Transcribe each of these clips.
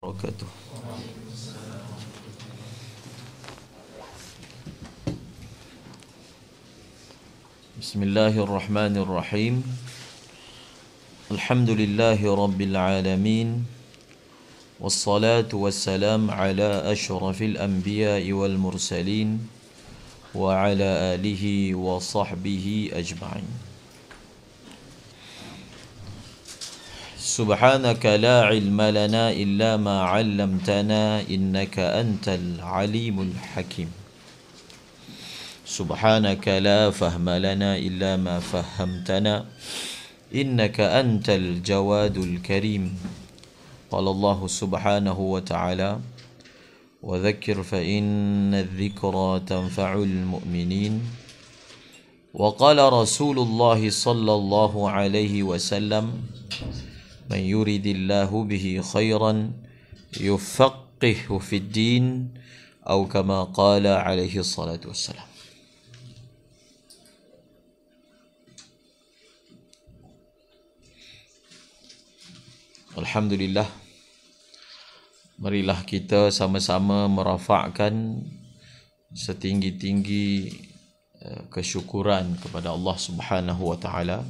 wabarakatuh. بسم الله الرحمن الرحيم الحمد لله رب العالمين والصلاة والسلام على أشرف الأنبياء والمرسلين وعلى آله وصحبه أجمعين سبحانك لا علم لنا إلا ما علمتنا إنك أنت العليم الحكيم. سبحانك لا فهم لنا إلا ما فهمتنا إنك أنت الجواد الكريم. قال الله سبحانه وتعالى وذكر فإن الذكرى تنفع المؤمنين. وقال رسول الله صلى الله عليه وسلم من يريد الله به خيرا يفقهه في الدين أو كما قال عليه الصلاة والسلام Alhamdulillah Marilah kita sama-sama merafakkan setinggi-tinggi eh, kesyukuran kepada Allah Subhanahu wa taala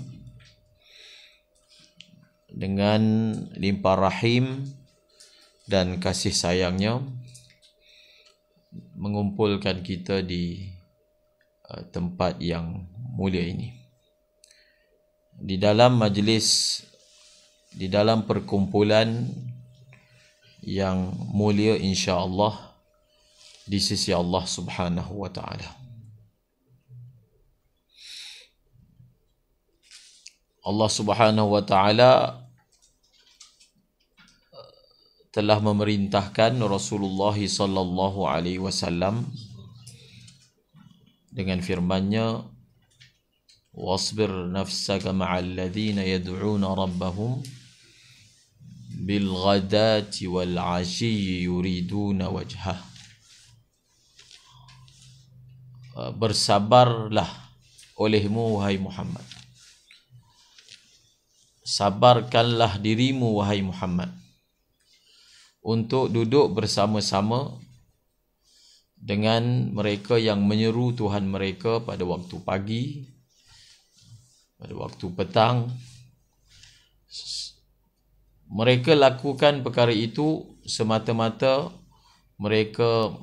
dengan limpah rahim dan kasih sayangnya mengumpulkan kita di eh, tempat yang mulia ini. Di dalam majlis di dalam perkumpulan yang mulia insya-Allah di sisi Allah Subhanahu wa taala. Allah Subhanahu wa taala telah memerintahkan Rasulullah sallallahu alaihi wasallam dengan firman-Nya wasbir nafsaka ma'al ladzina yad'una rabbahum bil ghadati wal 'ashyi yuriduna wajhah. Bersabarlah olehmu wahai Muhammad. Sabarkanlah dirimu wahai Muhammad untuk duduk bersama-sama dengan mereka yang menyeru Tuhan mereka pada waktu pagi pada waktu petang mereka lakukan perkara itu semata-mata mereka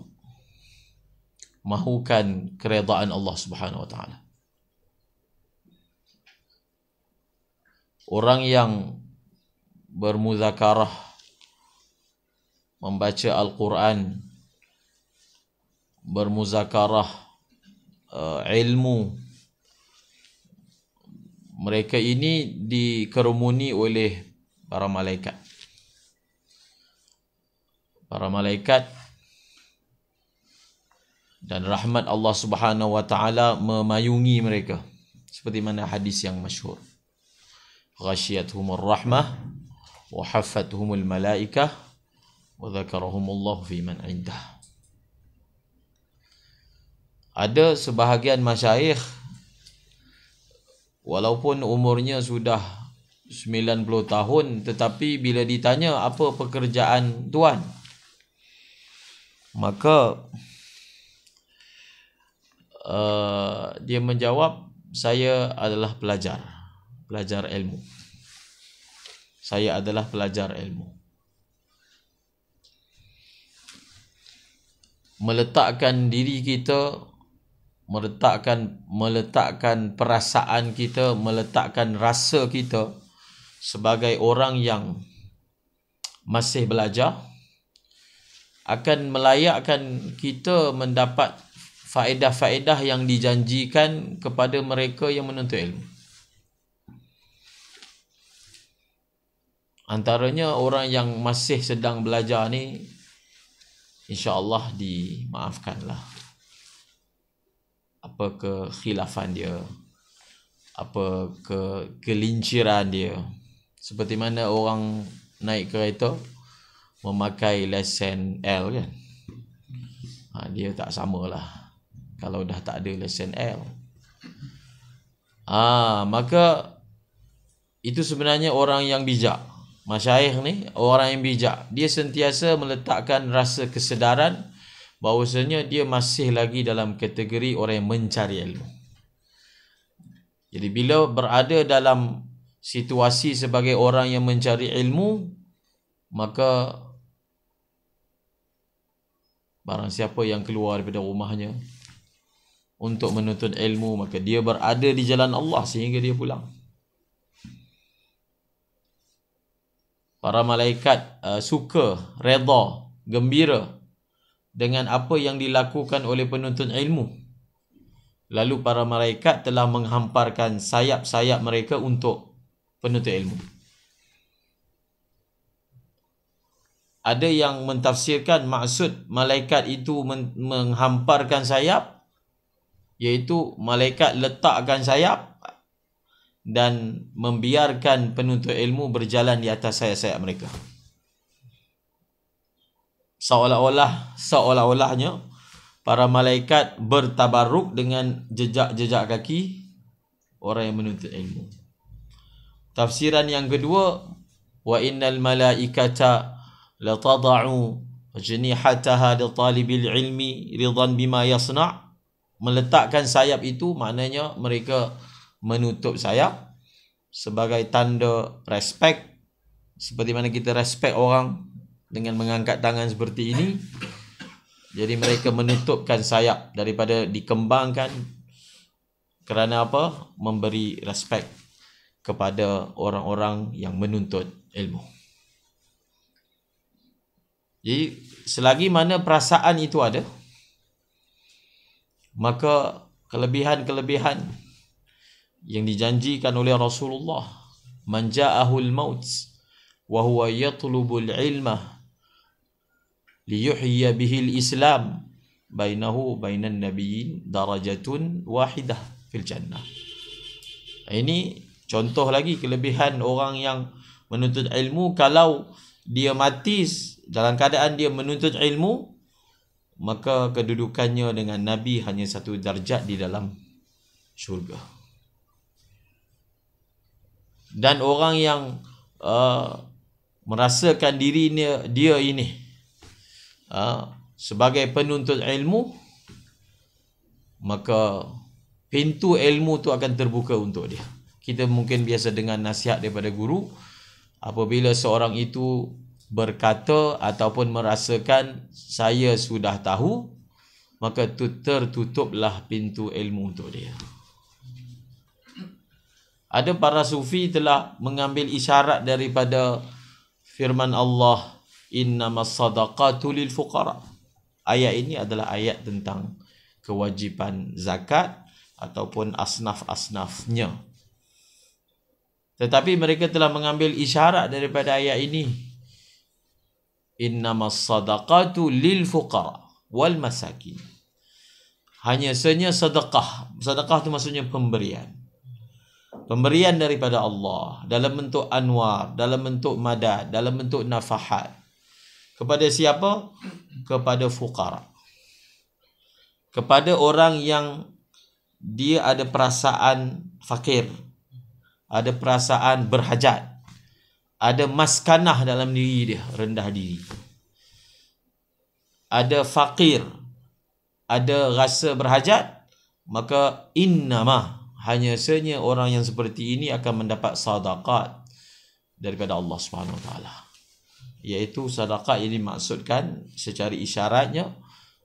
mahukan keredaan Allah Subhanahu Wa Taala. Orang yang bermuzakarah membaca Al-Quran bermuzakarah uh, ilmu. Mereka ini dikerumuni oleh para malaikat. Para malaikat dan rahmat Allah Subhanahu wa taala memayungi mereka. Seperti mana hadis yang masyhur. Ghasyiyatuhumur rahmah wa haffatuhumul malaikah wa dzakarahumullah fi man indah ada sebahagian masyayikh walaupun umurnya sudah 90 tahun tetapi bila ditanya apa pekerjaan tuan maka uh, dia menjawab saya adalah pelajar pelajar ilmu. Saya adalah pelajar ilmu meletakkan diri kita meletakkan meletakkan perasaan kita meletakkan rasa kita sebagai orang yang masih belajar akan melayakkan kita mendapat faedah-faedah yang dijanjikan kepada mereka yang menuntut ilmu. Antaranya orang yang masih sedang belajar ni insya-Allah dimaafkanlah. Apa kekhilafan dia? Apa ke kelinciran dia? Seperti mana orang naik kereta memakai lesen L kan? Ha, dia tak samalah. Kalau dah tak ada lesen L. Ah ha, maka itu sebenarnya orang yang bijak Masyaikh ni orang yang bijak. Dia sentiasa meletakkan rasa kesedaran bahawasanya dia masih lagi dalam kategori orang yang mencari ilmu. Jadi bila berada dalam situasi sebagai orang yang mencari ilmu, maka barang siapa yang keluar daripada rumahnya untuk menuntut ilmu, maka dia berada di jalan Allah sehingga dia pulang. Para malaikat uh, suka, redha, gembira dengan apa yang dilakukan oleh penuntut ilmu. Lalu para malaikat telah menghamparkan sayap-sayap mereka untuk penuntut ilmu. Ada yang mentafsirkan maksud malaikat itu menghamparkan sayap iaitu malaikat letakkan sayap dan membiarkan penuntut ilmu berjalan di atas sayap-sayap mereka. Seolah-olah seolah-olahnya para malaikat bertabarruk dengan jejak-jejak kaki orang yang menuntut ilmu. Tafsiran yang kedua wa innal malaikata la tad'u ajnihataha li talibil ilmi ridan bima yasna' meletakkan sayap itu maknanya mereka menutup sayap sebagai tanda respect seperti mana kita respect orang dengan mengangkat tangan seperti ini. Jadi mereka menutupkan sayap daripada dikembangkan kerana apa? Memberi respect kepada orang-orang yang menuntut ilmu. Jadi selagi mana perasaan itu ada maka kelebihan-kelebihan yang dijanjikan oleh Rasulullah. Man ja'ahul maut wa huwa yatlubul ilma liyuhyiya bihi al-islam bainahu bainan nabiyyin darajatun wahidah fil jannah. Ini contoh lagi kelebihan orang yang menuntut ilmu. Kalau dia mati dalam keadaan dia menuntut ilmu maka kedudukannya dengan nabi hanya satu darjat di dalam syurga dan orang yang uh, merasakan diri dia, ini uh, sebagai penuntut ilmu maka pintu ilmu tu akan terbuka untuk dia. Kita mungkin biasa dengar nasihat daripada guru apabila seorang itu berkata ataupun merasakan saya sudah tahu maka tu tertutuplah pintu ilmu untuk dia ada para sufi telah mengambil isyarat daripada firman Allah innamas sadaqatu lil fuqara. Ayat ini adalah ayat tentang kewajipan zakat ataupun asnaf-asnafnya. Tetapi mereka telah mengambil isyarat daripada ayat ini innamas sadaqatu lil fuqara wal masakin. Hanya senya sedekah. Sedekah itu maksudnya pemberian pemberian daripada Allah dalam bentuk anwar, dalam bentuk madad, dalam bentuk nafahat. Kepada siapa? Kepada fuqara. Kepada orang yang dia ada perasaan fakir, ada perasaan berhajat, ada maskanah dalam diri dia, rendah diri. Ada fakir, ada rasa berhajat, maka innamah hanya saja orang yang seperti ini akan mendapat sadaqat daripada Allah Subhanahu Wa Taala. Iaitu sadaqat yang dimaksudkan secara isyaratnya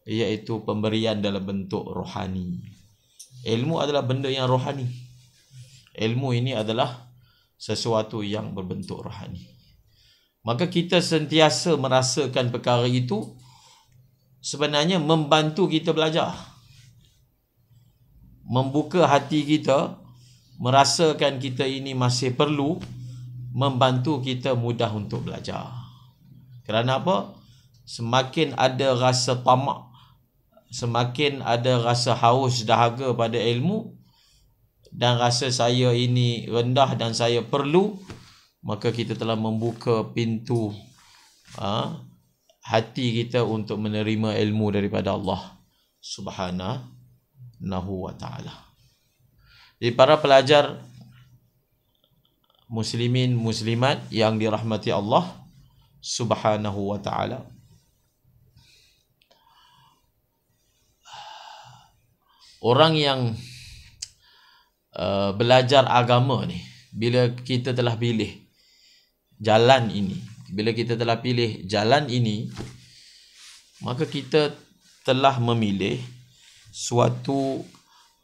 iaitu pemberian dalam bentuk rohani. Ilmu adalah benda yang rohani. Ilmu ini adalah sesuatu yang berbentuk rohani. Maka kita sentiasa merasakan perkara itu sebenarnya membantu kita belajar membuka hati kita merasakan kita ini masih perlu membantu kita mudah untuk belajar. Kerana apa? Semakin ada rasa tamak, semakin ada rasa haus dahaga pada ilmu dan rasa saya ini rendah dan saya perlu, maka kita telah membuka pintu ha, hati kita untuk menerima ilmu daripada Allah Subhanahu Subhanahu wa taala. Jadi para pelajar muslimin muslimat yang dirahmati Allah Subhanahu wa taala. Orang yang uh, belajar agama ni bila kita telah pilih jalan ini, bila kita telah pilih jalan ini, maka kita telah memilih suatu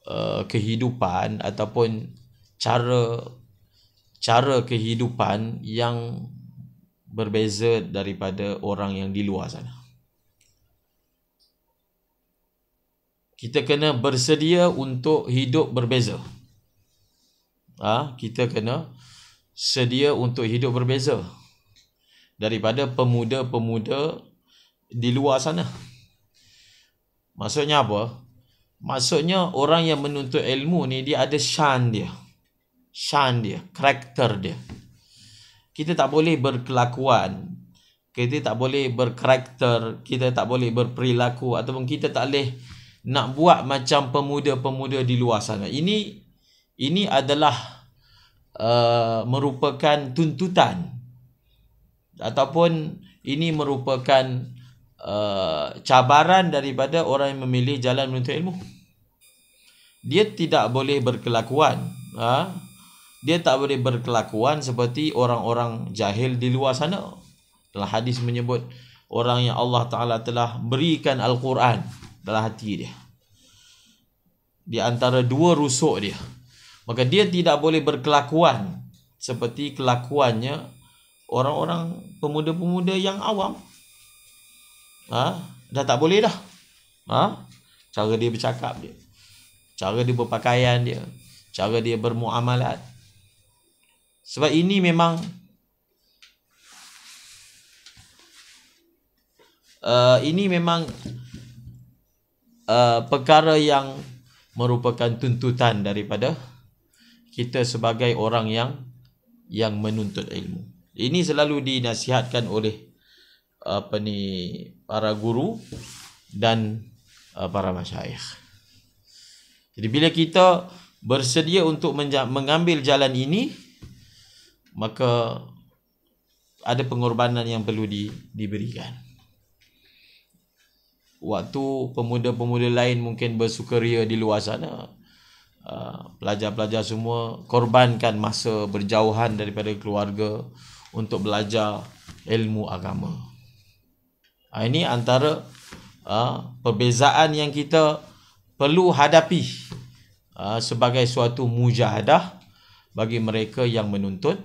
uh, kehidupan ataupun cara cara kehidupan yang berbeza daripada orang yang di luar sana. Kita kena bersedia untuk hidup berbeza. Ha, kita kena sedia untuk hidup berbeza daripada pemuda-pemuda di luar sana. Maksudnya apa? Maksudnya orang yang menuntut ilmu ni dia ada syan dia. Shan dia, karakter dia. Kita tak boleh berkelakuan, kita tak boleh berkarakter, kita tak boleh berperilaku. Ataupun kita tak boleh nak buat macam pemuda-pemuda di luar sana. Ini ini adalah uh, merupakan tuntutan. Ataupun ini merupakan uh, cabaran daripada orang yang memilih jalan menuntut ilmu. Dia tidak boleh berkelakuan. Ha? dia tak boleh berkelakuan seperti orang-orang jahil di luar sana. Dalam hadis menyebut orang yang Allah Taala telah berikan Al-Quran dalam hati dia. Di antara dua rusuk dia. Maka dia tidak boleh berkelakuan seperti kelakuannya orang-orang pemuda-pemuda yang awam. Ha? Dah tak boleh dah. Ha? Cara dia bercakap dia. Cara dia berpakaian dia. Cara dia bermuamalat. Sebab ini memang uh, ini memang uh, perkara yang merupakan tuntutan daripada kita sebagai orang yang yang menuntut ilmu. Ini selalu dinasihatkan oleh apa ni para guru dan uh, para masyayikh. Jadi bila kita bersedia untuk mengambil jalan ini, maka ada pengorbanan yang perlu di, diberikan. Waktu pemuda-pemuda lain mungkin bersukaria di luar sana, uh, pelajar-pelajar semua korbankan masa berjauhan daripada keluarga untuk belajar ilmu agama. Uh, ini antara uh, perbezaan yang kita perlu hadapi sebagai suatu mujahadah bagi mereka yang menuntut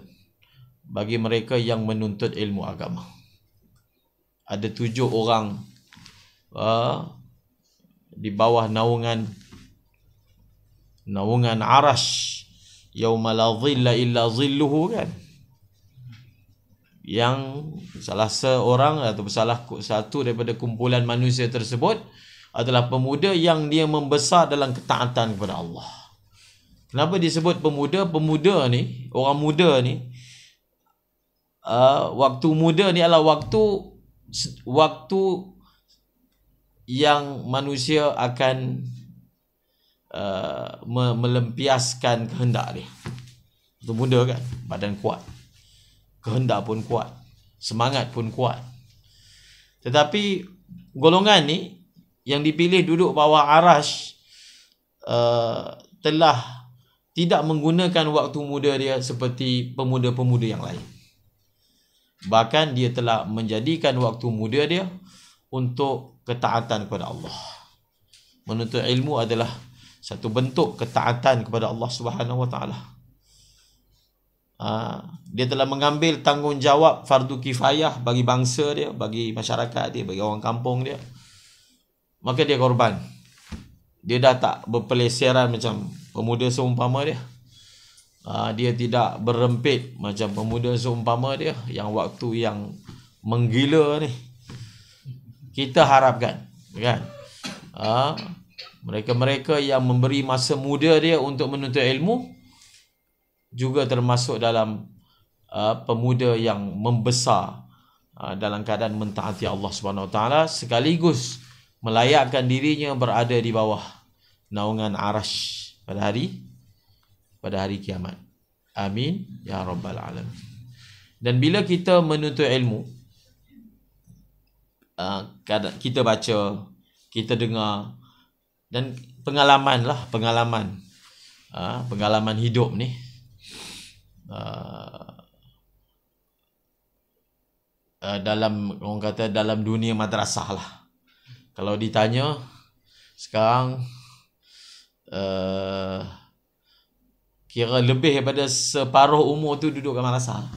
bagi mereka yang menuntut ilmu agama. Ada tujuh orang uh, di bawah naungan naungan arash yauma la dhilla illa dhilluhu kan yang salah seorang atau salah satu daripada kumpulan manusia tersebut adalah pemuda yang dia membesar dalam ketaatan kepada Allah. Kenapa disebut pemuda? Pemuda ni, orang muda ni uh, waktu muda ni adalah waktu waktu yang manusia akan uh, melempiaskan kehendak dia. Waktu muda kan, badan kuat. Kehendak pun kuat. Semangat pun kuat. Tetapi golongan ni yang dipilih duduk bawah arash uh, telah tidak menggunakan waktu muda dia seperti pemuda-pemuda yang lain. Bahkan dia telah menjadikan waktu muda dia untuk ketaatan kepada Allah. Menuntut ilmu adalah satu bentuk ketaatan kepada Allah Subhanahu Wa Taala. Ha, dia telah mengambil tanggungjawab fardu kifayah bagi bangsa dia, bagi masyarakat dia, bagi orang kampung dia. Maka dia korban. Dia dah tak berpeleseran macam pemuda seumpama dia. Uh, dia tidak berempit macam pemuda seumpama dia yang waktu yang menggila ni kita harapkan kan uh, mereka-mereka yang memberi masa muda dia untuk menuntut ilmu juga termasuk dalam uh, pemuda yang membesar uh, dalam keadaan mentaati Allah Subhanahu taala sekaligus melayakkan dirinya berada di bawah naungan arash pada hari pada hari kiamat. Amin ya rabbal alamin. Dan bila kita menuntut ilmu uh, kita baca, kita dengar dan pengalaman lah pengalaman uh, pengalaman hidup ni uh, uh, dalam orang kata dalam dunia madrasah lah kalau ditanya sekarang uh, kira lebih daripada separuh umur tu duduk kat madrasah.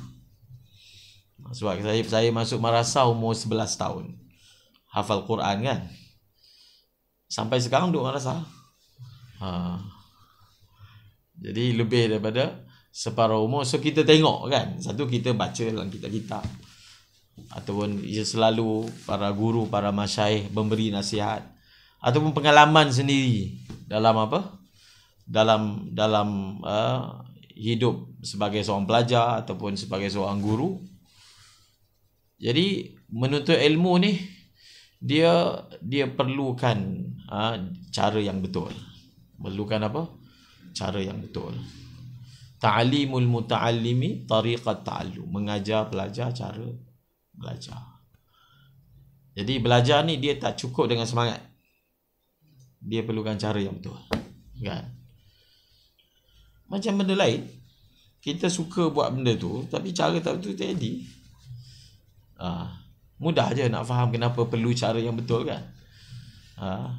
Sebab saya saya masuk madrasah umur 11 tahun. Hafal Quran kan. Sampai sekarang duduk madrasah. Ha. Jadi lebih daripada separuh umur. So kita tengok kan. Satu kita baca dalam kitab-kitab. Ataupun ia selalu para guru, para masyaih memberi nasihat. Ataupun pengalaman sendiri dalam apa? dalam dalam uh, hidup sebagai seorang pelajar ataupun sebagai seorang guru. Jadi menuntut ilmu ni dia dia perlukan uh, cara yang betul. Perlukan apa? Cara yang betul. Ta'limul muta'allimi tariqat ta'allum. Mengajar pelajar cara belajar. Jadi belajar ni dia tak cukup dengan semangat. Dia perlukan cara yang betul. Kan? Macam benda lain Kita suka buat benda tu Tapi cara tak betul jadi ha, Mudah je nak faham Kenapa perlu cara yang betul kan ha,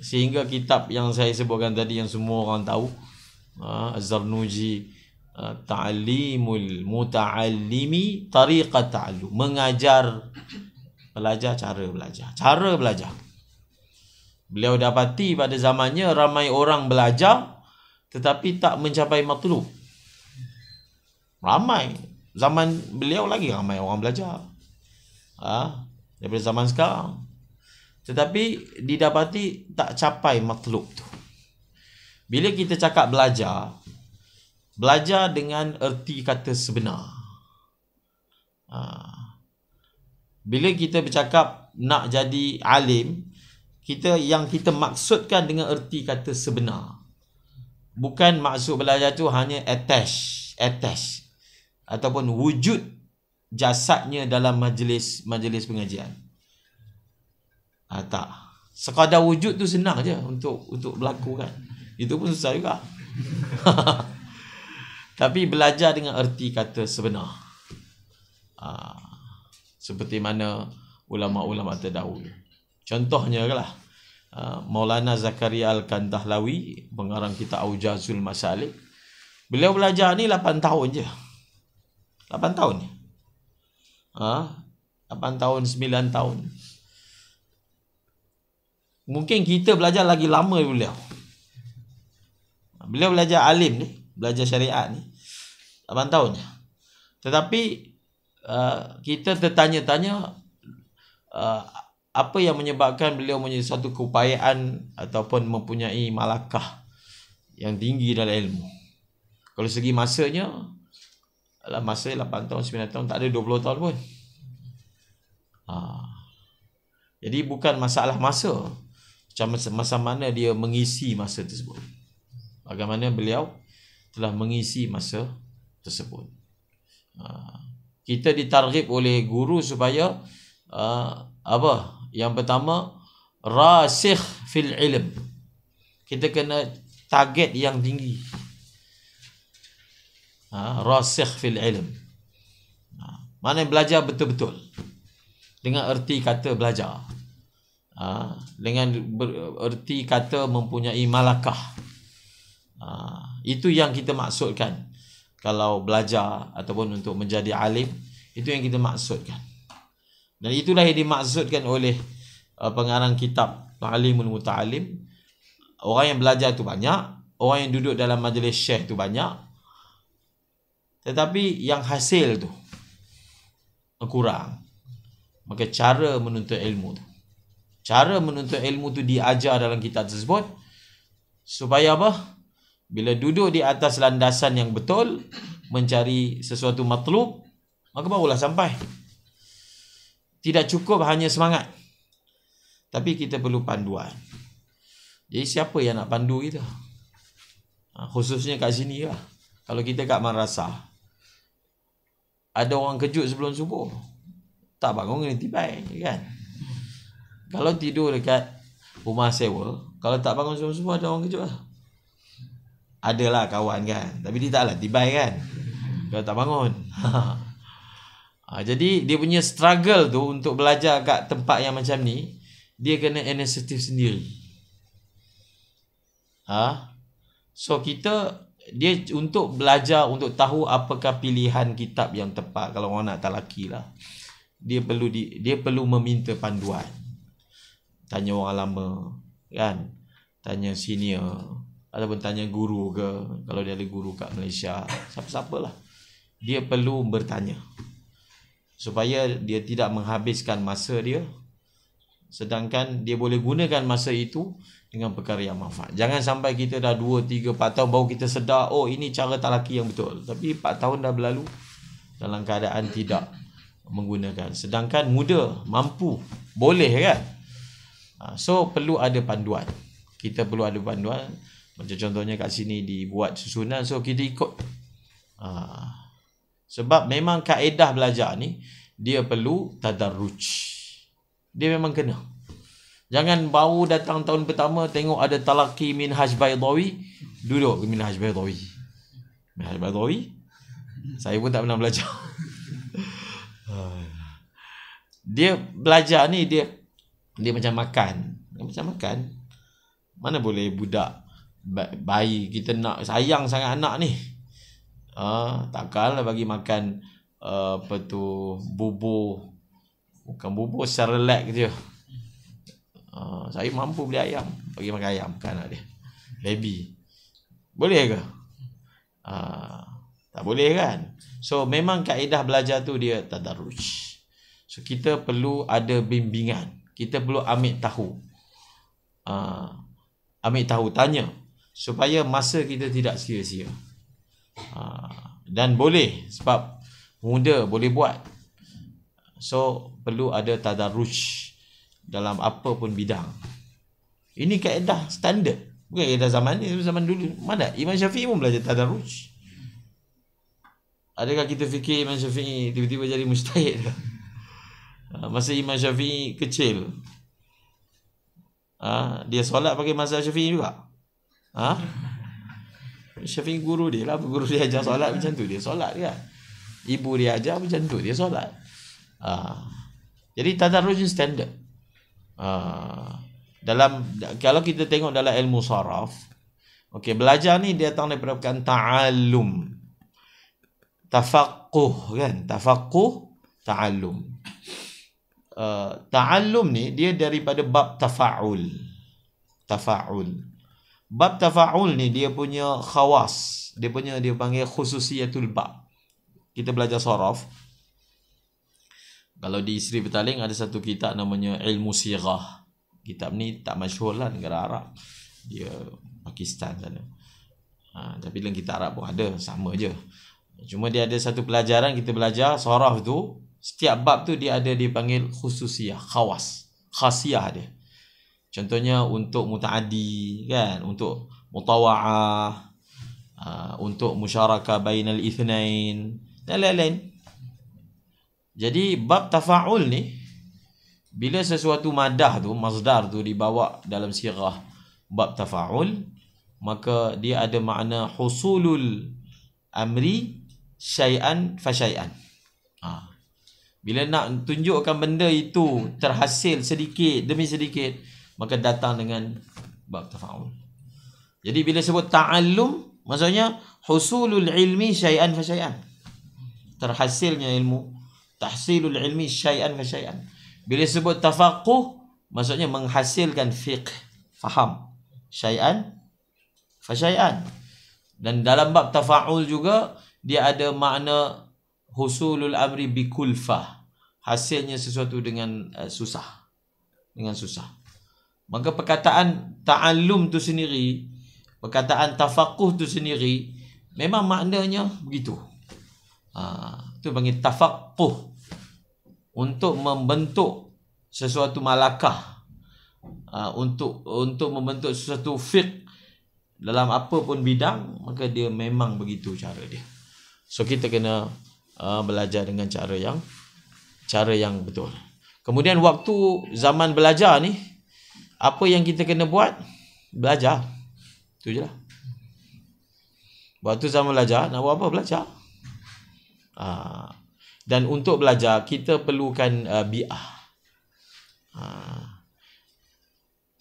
Sehingga kitab yang saya sebutkan tadi Yang semua orang tahu Zarnuji ha, Ta'limul muta'allimi Tariqat ta'allum Mengajar Belajar cara belajar Cara belajar Beliau dapati pada zamannya ramai orang belajar tetapi tak mencapai matlub. Ramai. Zaman beliau lagi ramai orang belajar. Ha? Daripada zaman sekarang. Tetapi didapati tak capai matlub tu. Bila kita cakap belajar, belajar dengan erti kata sebenar. Ha. Bila kita bercakap nak jadi alim, kita yang kita maksudkan dengan erti kata sebenar bukan maksud belajar tu hanya attach attach ataupun wujud jasadnya dalam majlis majlis pengajian ha, tak sekadar wujud tu senang je untuk untuk berlaku kan itu pun susah juga. Tapi belajar dengan erti kata sebenar. Ha, seperti mana ulama-ulama terdahulu. Contohnya lah Ah, Maulana Zakaria Al-Kandahlawi pengarang kita Aujazul Masalik. Beliau belajar ni 8 tahun je. 8 tahun ni. Ha? 8 tahun 9 tahun. Mungkin kita belajar lagi lama beliau beliau belajar alim ni belajar syariat ni 8 tahun je tetapi uh, kita tertanya-tanya uh, apa yang menyebabkan beliau menjadi satu keupayaan ataupun mempunyai malakah yang tinggi dalam ilmu. Kalau segi masanya, dalam masa 8 tahun, 9 tahun, tak ada 20 tahun pun. Ha. Jadi bukan masalah masa. Macam masa mana dia mengisi masa tersebut. Bagaimana beliau telah mengisi masa tersebut. Ha. Kita ditargib oleh guru supaya uh, apa yang pertama rasikh fil ilm. Kita kena target yang tinggi. Ha, rasikh fil ilm. Ha, mana belajar betul-betul. Dengan erti kata belajar. Ha, dengan erti kata mempunyai malakah. Ha, itu yang kita maksudkan. Kalau belajar ataupun untuk menjadi alim. Itu yang kita maksudkan. Dan itulah yang dimaksudkan oleh uh, pengarang kitab Ta'limul Muta'alim. Orang yang belajar tu banyak, orang yang duduk dalam majlis syekh tu banyak. Tetapi yang hasil tu kurang. Maka cara menuntut ilmu tu. Cara menuntut ilmu tu diajar dalam kitab tersebut supaya apa? Bila duduk di atas landasan yang betul mencari sesuatu matlub, maka barulah sampai. Tidak cukup hanya semangat. Tapi kita perlu panduan. Jadi siapa yang nak pandu kita? Ha, khususnya kat sini lah. Kalau kita kat madrasah, ada orang kejut sebelum subuh. Tak bangun kena tibai, kan? Kalau tidur dekat rumah sewa, kalau tak bangun sebelum subuh ada orang kejut lah. Adalah kawan kan. Tapi dia taklah tibai kan. Kalau tak bangun. ha, jadi dia punya struggle tu untuk belajar kat tempat yang macam ni, dia kena inisiatif sendiri. Ha? So kita dia untuk belajar untuk tahu apakah pilihan kitab yang tepat kalau orang nak talaki lah dia perlu di, dia perlu meminta panduan tanya orang lama kan tanya senior ataupun tanya guru ke kalau dia ada guru kat Malaysia siapa-siapa lah. Dia perlu bertanya. Supaya dia tidak menghabiskan masa dia sedangkan dia boleh gunakan masa itu dengan perkara yang manfaat. Jangan sampai kita dah 2 3 4 tahun baru kita sedar oh ini cara talaki yang betul. Tapi 4 tahun dah berlalu dalam keadaan tidak menggunakan. Sedangkan muda mampu boleh kan? Ha, so perlu ada panduan. Kita perlu ada panduan macam contohnya kat sini dibuat susunan so kita ikut ha, sebab memang kaedah belajar ni dia perlu tadarruj dia memang kena. Jangan baru datang tahun pertama tengok ada talaki min haj baydawi, duduk min baydawi. Min haj baydawi? Saya pun tak pernah belajar. dia belajar ni dia dia macam makan. Macam makan. Mana boleh budak bayi kita nak sayang sangat anak ni. Ah, takkanlah bagi makan uh, apa tu bubur Bukan bubur secara lag je. Uh, saya mampu beli ayam. Bagi makan ayam kan anak dia. Baby. Boleh ke? Uh, tak boleh kan? So memang kaedah belajar tu dia tadarruj. So kita perlu ada bimbingan. Kita perlu ambil tahu. Uh, ambil tahu tanya supaya masa kita tidak sia-sia. Uh, dan boleh sebab muda boleh buat So perlu ada tadarruj dalam apa pun bidang. Ini kaedah standard. Bukan kaedah zaman ni, zaman dulu. Mana? Imam Syafi'i pun belajar tadarruj. Adakah kita fikir Imam Syafi'i tiba-tiba jadi mustahid? Ha, masa Imam Syafi'i kecil, ha, dia solat pakai masa Syafi'i juga. Ha? Syafi'i guru dia lah. Guru dia ajar solat macam tu. Dia solat kan. Ibu dia ajar macam tu. Dia solat. Uh, jadi tadarruj standard. Uh, dalam kalau kita tengok dalam ilmu saraf, okey belajar ni dia datang daripada perkataan ta'allum. Tafaqquh kan? Tafaqquh, ta'allum. Uh, ta'allum ni dia daripada bab tafa'ul. Tafa'ul. Bab tafa'ul ni dia punya khawas. Dia punya dia panggil khususiyatul bab. Kita belajar saraf. Kalau di Sri Petaling ada satu kitab namanya Ilmu Sirah. Kitab ni tak masyhur lah negara Arab. Dia Pakistan sana. Ha, tapi dalam kitab Arab pun ada. Sama je. Cuma dia ada satu pelajaran kita belajar. Soraf tu. Setiap bab tu dia ada dipanggil khususiyah. Khawas. Khasiyah dia. Contohnya untuk muta'adi. Kan? Untuk mutawa'ah. Uh, untuk musyarakah bainal ithnain. Dan lain-lain. Jadi bab tafa'ul ni bila sesuatu madah tu mazdar tu dibawa dalam sirah bab tafa'ul maka dia ada makna husulul amri syai'an fa syai'an. Ha. Bila nak tunjukkan benda itu terhasil sedikit demi sedikit maka datang dengan bab tafa'ul. Jadi bila sebut ta'allum maksudnya husulul ilmi syai'an fa syai'an. Terhasilnya ilmu tahsilul ilmi syai'an fa syai'an. Bila sebut tafaqquh maksudnya menghasilkan fiqh, faham. Syai'an fa syai'an. Dan dalam bab tafa'ul juga dia ada makna husulul amri bi kulfah. Hasilnya sesuatu dengan uh, susah. Dengan susah. Maka perkataan ta'allum tu sendiri, perkataan tafaqquh tu sendiri memang maknanya begitu. Ha, tu panggil tafaqquh. Untuk membentuk sesuatu malakah. Uh, untuk untuk membentuk sesuatu fiqh dalam apa pun bidang maka dia memang begitu cara dia. So kita kena uh, belajar dengan cara yang cara yang betul. Kemudian waktu zaman belajar ni apa yang kita kena buat? Belajar. Tu je lah. Waktu zaman belajar nak buat apa? Belajar. Uh, dan untuk belajar kita perlukan uh, bi'ah. Uh,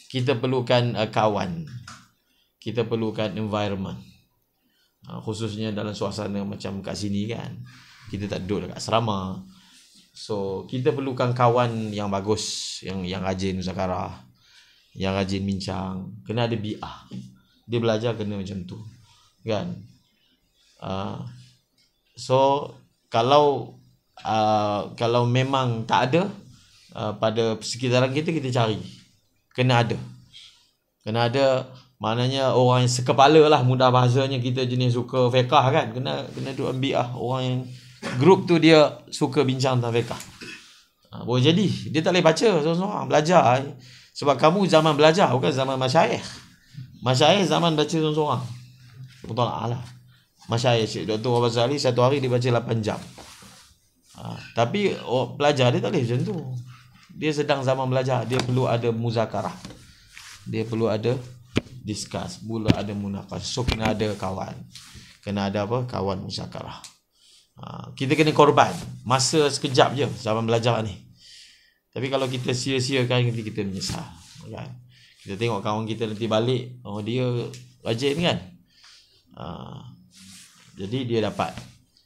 kita perlukan uh, kawan. Kita perlukan environment. Uh, khususnya dalam suasana macam kat sini kan. Kita tak duduk dekat asrama. So kita perlukan kawan yang bagus yang yang rajin muzakarah yang rajin bincang kena ada bi'ah. Dia belajar kena macam tu kan? Uh, so kalau uh, kalau memang tak ada uh, pada sekitaran kita kita cari. Kena ada. Kena ada maknanya orang yang sekepala lah mudah bahasanya kita jenis suka fiqah kan? Kena kena duk ambil lah orang yang grup tu dia suka bincang tentang fiqah. Ha, boleh jadi. Dia tak boleh baca seorang-seorang belajar sebab kamu zaman belajar bukan zaman masyayikh. Masyayikh zaman baca seorang-seorang. Betul lah masyayikh Syekh Dr. Wabah Zali satu hari dia baca 8 jam. Ha, tapi oh, pelajar dia tak boleh macam tu. Dia sedang zaman belajar. Dia perlu ada muzakarah. Dia perlu ada discuss. Mula ada munafas so kena ada kawan. Kena ada apa? Kawan muzakarah. Ha, kita kena korban. Masa sekejap je zaman belajar ni tapi kalau kita sia-siakan nanti kita menyesal kan kita tengok kawan kita nanti balik oh dia rajin kan ha, jadi dia dapat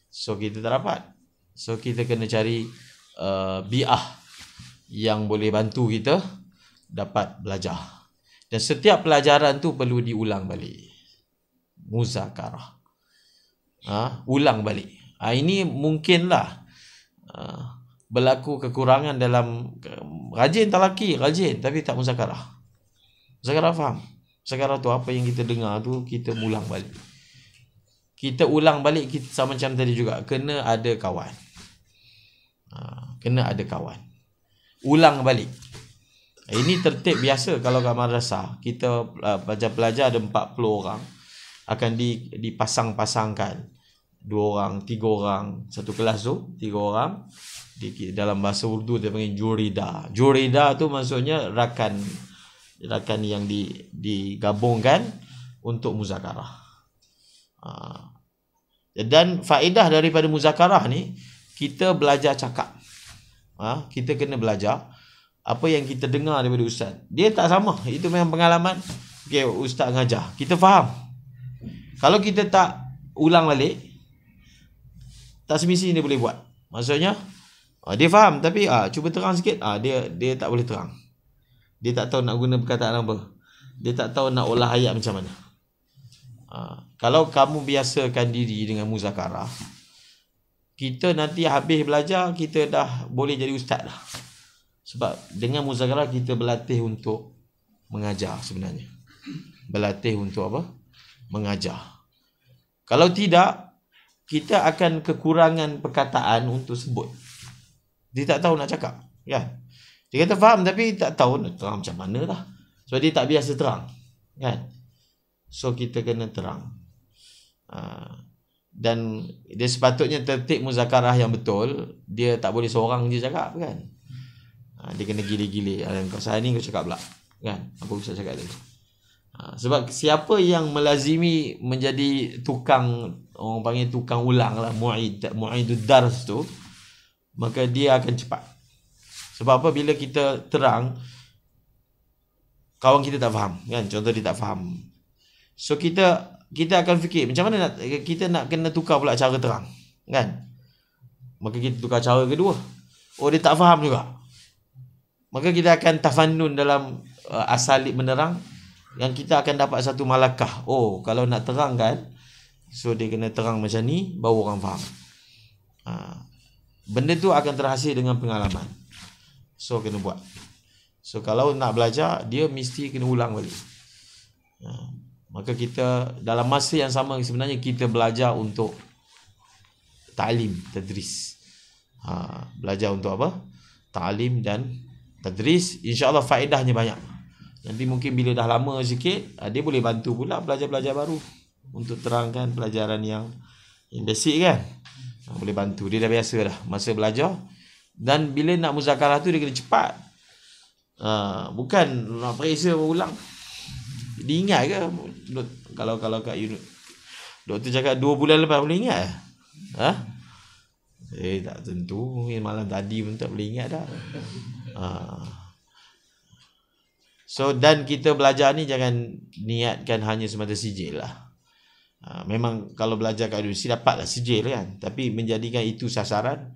so kita tak dapat so kita kena cari uh, bi'ah yang boleh bantu kita dapat belajar. Dan setiap pelajaran tu perlu diulang balik. Muzakarah. Ha? Ulang balik. Ha, ini mungkinlah ha, berlaku kekurangan dalam rajin tak laki, rajin tapi tak muzakarah. Muzakarah faham? Muzakarah tu apa yang kita dengar tu kita ulang balik. Kita ulang balik kita sama macam tadi juga kena ada kawan. Ha, kena ada kawan ulang balik. Ini tertib biasa kalau kat madrasah. Kita uh, pelajar-pelajar ada 40 orang akan di dipasang-pasangkan. Dua orang, tiga orang, satu kelas tu, tiga orang. Di, dalam bahasa Urdu dia panggil jurida. Jurida tu maksudnya rakan rakan yang di digabungkan untuk muzakarah. Uh, dan faedah daripada muzakarah ni kita belajar cakap ha, kita kena belajar apa yang kita dengar daripada ustaz. Dia tak sama. Itu memang pengalaman. Okay, ustaz mengajar. Kita faham. Kalau kita tak ulang balik, tak semestinya dia boleh buat. Maksudnya, ah, dia faham tapi ah cuba terang sikit, ah dia dia tak boleh terang. Dia tak tahu nak guna perkataan apa. Dia tak tahu nak olah ayat macam mana. Ah, kalau kamu biasakan diri dengan muzakarah, kita nanti habis belajar kita dah boleh jadi ustaz dah. Sebab dengan muzakarah kita berlatih untuk mengajar sebenarnya. Berlatih untuk apa? Mengajar. Kalau tidak kita akan kekurangan perkataan untuk sebut. Dia tak tahu nak cakap, kan? Dia kata faham tapi tak tahu nak terang macam mana lah. Sebab dia tak biasa terang, kan? So kita kena terang. Uh, dan dia sepatutnya tertib muzakarah yang betul dia tak boleh seorang je cakap kan ha, dia kena gile-gile dan kau saya ni kau cakap pula kan apa bisa cakap tadi ha, sebab siapa yang melazimi menjadi tukang orang panggil tukang ulang lah mu'id mu'idud dars tu maka dia akan cepat. Sebab apa? Bila kita terang kawan kita tak faham kan? Contoh dia tak faham. So kita kita akan fikir macam mana nak kita nak kena tukar pula cara terang kan? Maka kita tukar cara kedua. Oh dia tak faham juga. Maka kita akan tafannun dalam uh, asalib menerang yang kita akan dapat satu malakah. Oh kalau nak terang kan? So dia kena terang macam ni baru orang faham. Ha. Benda tu akan terhasil dengan pengalaman. So kena buat. So kalau nak belajar dia mesti kena ulang balik. Ha. Maka kita dalam masa yang sama sebenarnya kita belajar untuk ta'lim tadris. Ha, belajar untuk apa? Ta'lim dan tadris. Insyaallah faedahnya banyak. Nanti mungkin bila dah lama sikit, uh, dia boleh bantu pula pelajar-pelajar baru. Untuk terangkan pelajaran yang yang basic kan. Uh, boleh bantu. Dia dah biasa dah masa belajar. Dan bila nak muzakarah tu dia kena cepat. Uh, bukan nak periksa ulang. Diingat ke? Kalau kalau kat unit Doktor cakap dua bulan lepas boleh ingat? Ha? Eh tak tentu. Malam tadi pun tak boleh ingat dah. Ha. So dan kita belajar ni jangan niatkan hanya semata sijil lah. Ha, memang kalau belajar kat universiti dapatlah sijil kan. Tapi menjadikan itu sasaran.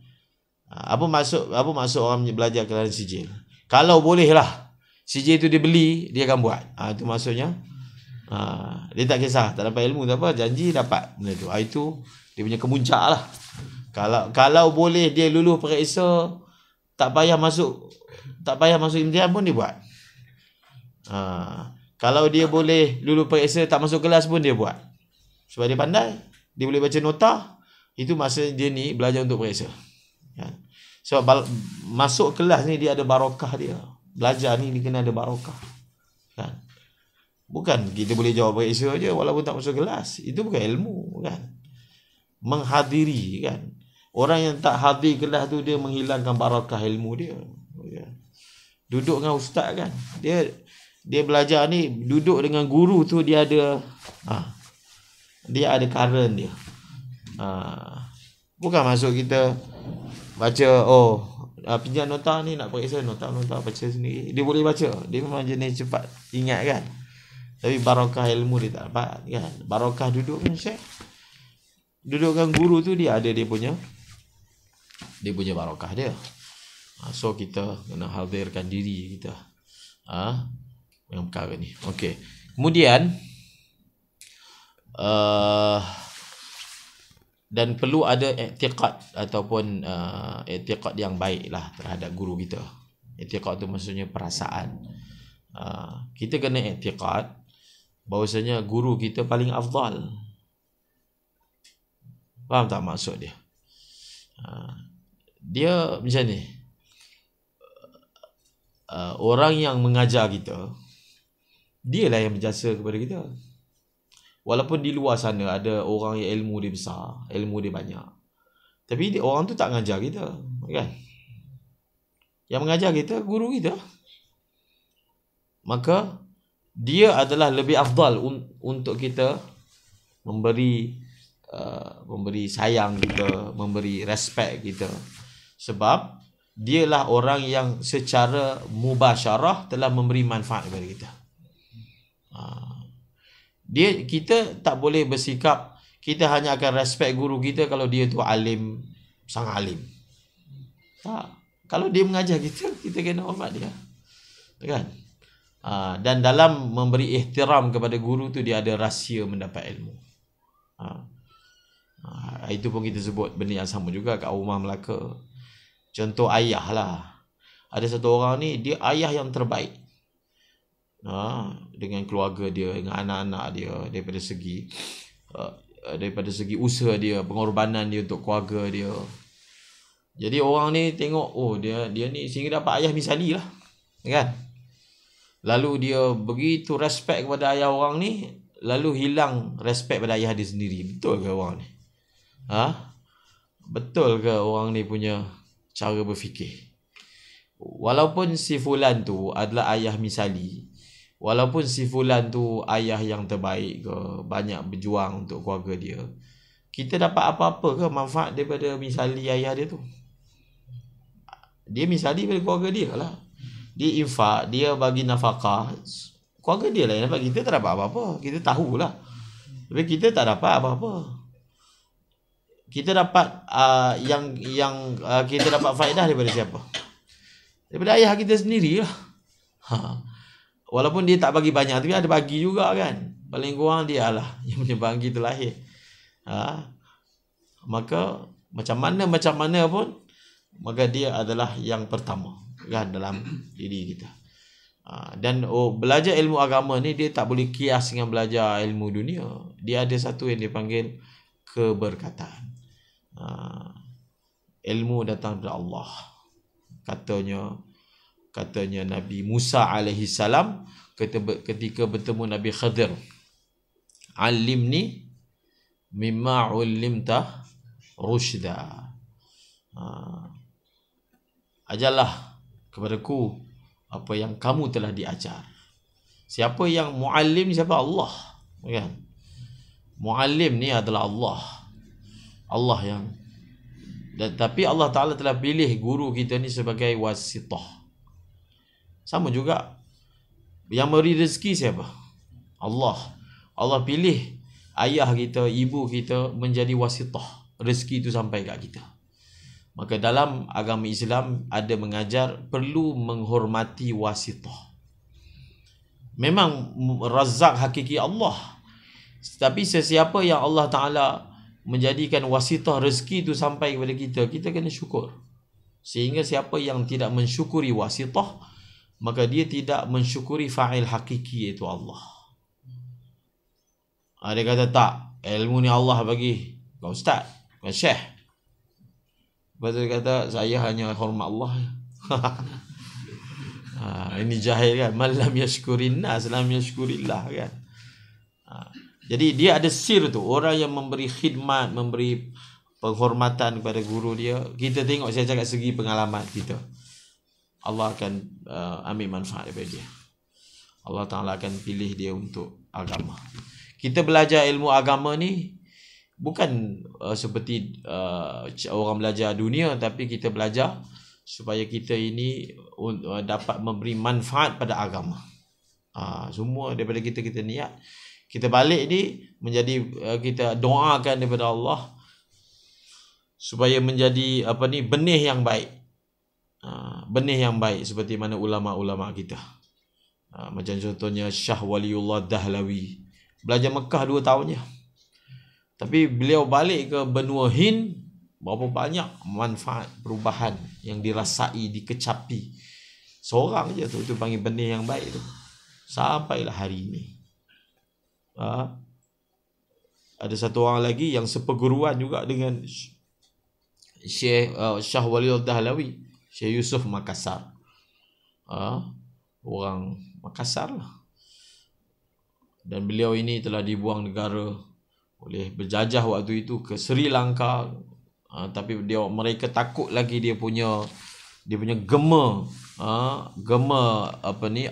Ha, apa maksud apa maksud orang belajar kerana sijil? Kalau boleh lah. Sijil tu dia beli, dia akan buat. Ha, itu maksudnya. Ha, dia tak kisah. Tak dapat ilmu tak apa. Janji dapat. Benda tu. Ha, itu dia punya kemuncak lah. Kalau kalau boleh dia luluh periksa. Tak payah masuk. Tak payah masuk imtihan pun dia buat. Ha, kalau dia boleh dulu periksa tak masuk kelas pun dia buat. Sebab dia pandai. Dia boleh baca nota. Itu masa dia ni belajar untuk periksa. Ya. Sebab bal- masuk kelas ni dia ada barokah dia. Belajar ni dia kena ada barokah. Kan? Bukan kita boleh jawab periksa je walaupun tak masuk kelas. Itu bukan ilmu kan. Menghadiri kan. Orang yang tak hadir kelas tu dia menghilangkan barakah ilmu dia. Ya. Duduk dengan ustaz kan. Dia dia belajar ni duduk dengan guru tu dia ada ha, dia ada current dia. Ha, bukan masuk kita baca oh uh, pinjam nota ni nak periksa nota-nota baca sendiri. Dia boleh baca. Dia memang jenis cepat ingat kan. Tapi barakah ilmu dia tak dapat kan. Barakah duduk dengan syekh. Duduk dengan guru tu dia ada dia punya dia punya barakah dia. Ha, so kita kena hadirkan diri kita. Ha, yang perkara ni. Okey. Kemudian uh, dan perlu ada i'tiqad ataupun uh, i'tiqad yang baik lah terhadap guru kita. I'tiqad tu maksudnya perasaan. Uh, kita kena i'tiqad bahawasanya guru kita paling afdal. Faham tak maksud dia? Uh, dia macam ni. Uh, orang yang mengajar kita, dia lah yang berjasa kepada kita. Walaupun di luar sana ada orang yang ilmu dia besar, ilmu dia banyak. Tapi dia, orang tu tak mengajar kita. Kan? Yang mengajar kita, guru kita. Maka, dia adalah lebih afdal un- untuk kita memberi uh, memberi sayang kita, memberi respect kita. Sebab, dialah orang yang secara mubasyarah telah memberi manfaat kepada kita. Ha. Dia kita tak boleh bersikap kita hanya akan respect guru kita kalau dia tu alim sangat alim. Tak. Kalau dia mengajar kita, kita kena hormat dia. Kan? Ha, dan dalam memberi ihtiram kepada guru tu dia ada rahsia mendapat ilmu. Ha. Ha, itu pun kita sebut benda yang sama juga kat rumah Melaka. Contoh ayah lah. Ada satu orang ni dia ayah yang terbaik ha, dengan keluarga dia dengan anak-anak dia daripada segi uh, daripada segi usaha dia pengorbanan dia untuk keluarga dia. Jadi orang ni tengok oh dia dia ni sehingga dapat ayah misali lah kan? Lalu dia begitu respect kepada ayah orang ni lalu hilang respect pada ayah dia sendiri. Betul ke orang ni? Ha? Betul ke orang ni punya cara berfikir? Walaupun si fulan tu adalah ayah misali walaupun si fulan tu ayah yang terbaik ke banyak berjuang untuk keluarga dia kita dapat apa-apa ke manfaat daripada misali ayah dia tu? Dia misali pada keluarga dia lah. Dia infak dia bagi nafkah. Keluarga dia lah yang dapat. Kita tak dapat apa-apa. Kita tahulah. Tapi kita tak dapat apa-apa. Kita dapat uh, yang yang uh, kita dapat faedah daripada siapa? Daripada ayah kita sendirilah ha Walaupun dia tak bagi banyak tapi ada bagi juga kan. Paling kurang dia lah yang menyebabkan kita lahir. Ha? Maka macam mana macam mana pun maka dia adalah yang pertama kan dalam diri kita. Ha, dan oh, belajar ilmu agama ni dia tak boleh kias dengan belajar ilmu dunia. Dia ada satu yang dipanggil keberkatan. Ha, ilmu datang dari Allah. Katanya katanya Nabi Musa alaihi salam ketika bertemu Nabi Khadir alimni mimma ulimta rushda. Ha. ajarlah kepadaku apa yang kamu telah diajar. Siapa yang muallim siapa? Allah. Kan? Muallim ni adalah Allah. Allah yang dan, tapi Allah Ta'ala telah pilih guru kita ni sebagai wasitah sama juga. Yang beri rezeki siapa? Allah. Allah pilih ayah kita ibu kita menjadi wasitah. Rezeki itu sampai kat kita. Maka dalam agama Islam ada mengajar perlu menghormati wasitah. Memang razak hakiki Allah. Tapi sesiapa yang Allah Ta'ala menjadikan wasitah rezeki itu sampai kepada kita, kita kena syukur. Sehingga siapa yang tidak mensyukuri wasitah, maka dia tidak mensyukuri fa'il hakiki iaitu Allah. Ada kata tak, ilmu ni Allah bagi kau ustaz, kau syekh. Lepas dia kata, saya hanya hormat Allah. ha, ini jahil kan. Malam yashkurin nas, lam yashkurillah kan. Ha. Jadi dia ada sir tu. Orang yang memberi khidmat, memberi penghormatan kepada guru dia. Kita tengok saya cakap segi pengalaman kita. Allah akan uh, ambil manfaat daripada dia. Allah Ta'ala akan pilih dia untuk agama. Kita belajar ilmu agama ni bukan uh, seperti uh, orang belajar dunia tapi kita belajar supaya kita ini uh, dapat memberi manfaat pada agama. Uh, semua daripada kita kita niat kita balik ni menjadi uh, kita doakan daripada Allah supaya menjadi apa ni benih yang baik benih yang baik seperti mana ulama-ulama kita. Uh, macam contohnya Syah Waliullah Dahlawi. Belajar Mekah dua tahun je. Tapi beliau balik ke benua Hind berapa banyak manfaat perubahan yang dirasai dikecapi. Seorang je tu tu panggil benih yang baik tu. Sampailah hari ini. Ha? ada satu orang lagi yang seperguruan juga dengan Syekh uh, Syah Waliul Dahlawi Syekh Yusuf Makassar ha? orang Makassar lah dan beliau ini telah dibuang negara oleh berjajah waktu itu ke Sri Lanka ha, tapi dia mereka takut lagi dia punya dia punya gema ha, gema apa ni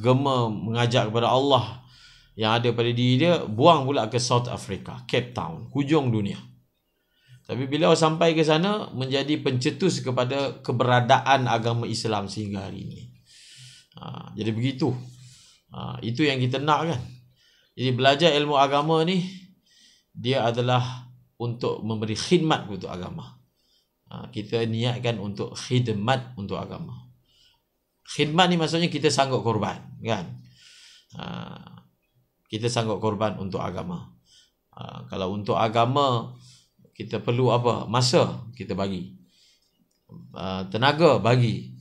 gema mengajak kepada Allah yang ada pada diri dia buang pula ke South Africa, Cape Town, hujung dunia. Tapi beliau sampai ke sana menjadi pencetus kepada keberadaan agama Islam sehingga hari ini. Ha, jadi begitu. Ha, itu yang kita nak kan. Jadi belajar ilmu agama ni dia adalah untuk memberi khidmat untuk agama. Ha, kita niatkan untuk khidmat untuk agama. Khidmat ni maksudnya kita sanggup korban kan. Ha, kita sanggup korban untuk agama. Uh, kalau untuk agama kita perlu apa? Masa kita bagi. Uh, tenaga bagi.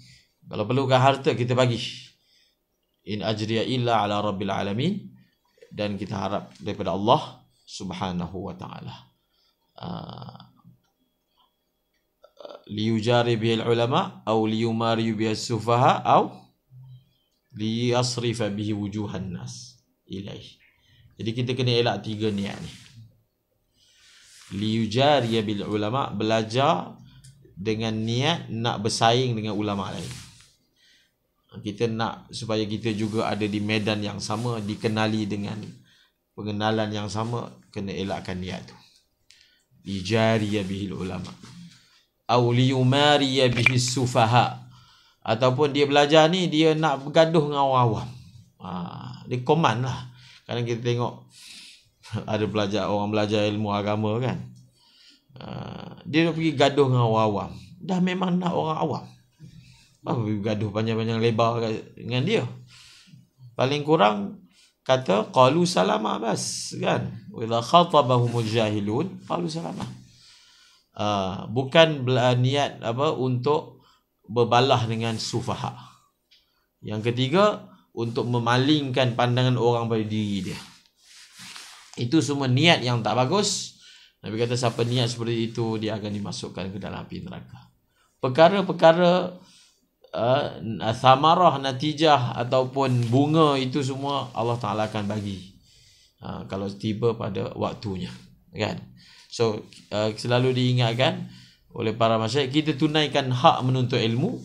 Kalau perlukan harta kita bagi. In ajriya illa ala rabbil alamin dan kita harap daripada Allah Subhanahu wa taala. Uh, liyujari bihil ulama atau liyumari bihil sufaha atau liyasrifa bihi wujuhan nas ilaihi jadi kita kena elak tiga niat ni. Liyujariya bil ulama belajar dengan niat nak bersaing dengan ulama lain. Kita nak supaya kita juga ada di medan yang sama, dikenali dengan pengenalan yang sama, kena elakkan niat tu. Liyujariya bil ulama. Au liyumariya bihi sufaha. Ataupun dia belajar ni, dia nak bergaduh dengan orang awam. Ha, dia command lah. Kadang kita tengok ada belajar orang belajar ilmu agama kan. Uh, dia nak pergi gaduh dengan orang awam. Dah memang nak orang awam. Apa pergi gaduh panjang-panjang lebar dengan dia. Paling kurang kata qalu salama bas kan. Wa idza khatabahumul jahilun qalu salama. Uh, bukan niat apa untuk berbalah dengan sufaha. Yang ketiga, untuk memalingkan pandangan orang pada diri dia. Itu semua niat yang tak bagus. Nabi kata siapa niat seperti itu dia akan dimasukkan ke dalam api neraka. Perkara-perkara uh, samarah natijah ataupun bunga itu semua Allah Taala akan bagi uh, kalau tiba pada waktunya kan so uh, selalu diingatkan oleh para masyarakat kita tunaikan hak menuntut ilmu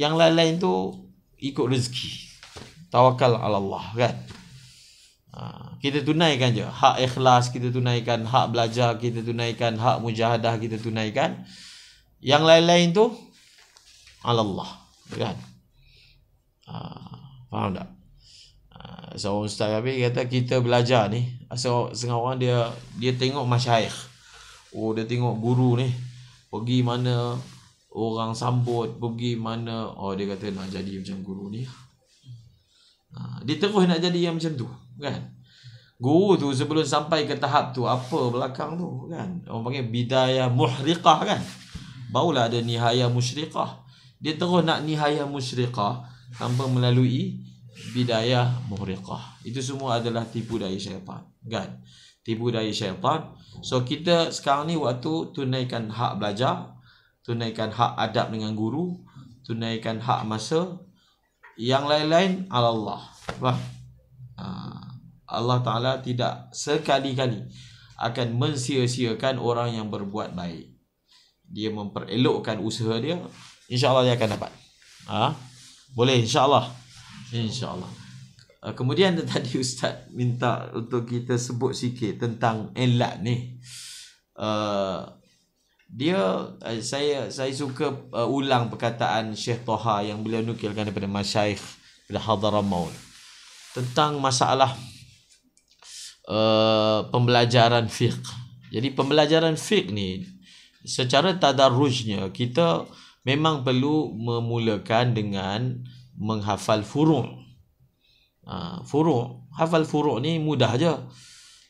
yang lain-lain tu ikut rezeki tawakal Allah kan Ha, kita tunaikan je. Hak ikhlas kita tunaikan hak belajar kita tunaikan hak mujahadah kita tunaikan. Yang lain-lain tu Allah kan? Ha, faham tak? Ha, seorang ustaz kami kata kita belajar ni asal setengah orang dia dia tengok masyayikh oh dia tengok guru ni pergi mana orang sambut pergi mana. Oh dia kata nak jadi macam guru ni. Dia terus nak jadi yang macam tu kan? Guru tu sebelum sampai ke tahap tu apa belakang tu kan? Orang panggil bidayah muhriqah kan? Barulah ada nihayah musyriqah. Dia terus nak nihayah musyriqah tanpa melalui bidayah muhriqah. Itu semua adalah tipu daya syaitan kan? Tipu daya syaitan. So kita sekarang ni waktu tunaikan hak belajar tunaikan hak adab dengan guru tunaikan hak masa yang lain-lain Allah. Faham? Allah Ta'ala tidak sekali-kali akan mensia-siakan orang yang berbuat baik. Dia memperelokkan usaha dia. InsyaAllah dia akan dapat. Ha? Boleh insyaAllah. InsyaAllah. Uh, kemudian tadi Ustaz minta untuk kita sebut sikit tentang elat ni. Uh, dia uh, saya saya suka uh, ulang perkataan Syekh Toha yang beliau nukilkan daripada Masyaikh pada Hadramaut tentang masalah Uh, pembelajaran fiqh. Jadi pembelajaran fiqh ni secara tadarrujnya kita memang perlu memulakan dengan menghafal furu'. Ha, furu' hafal furu' ni mudah aja.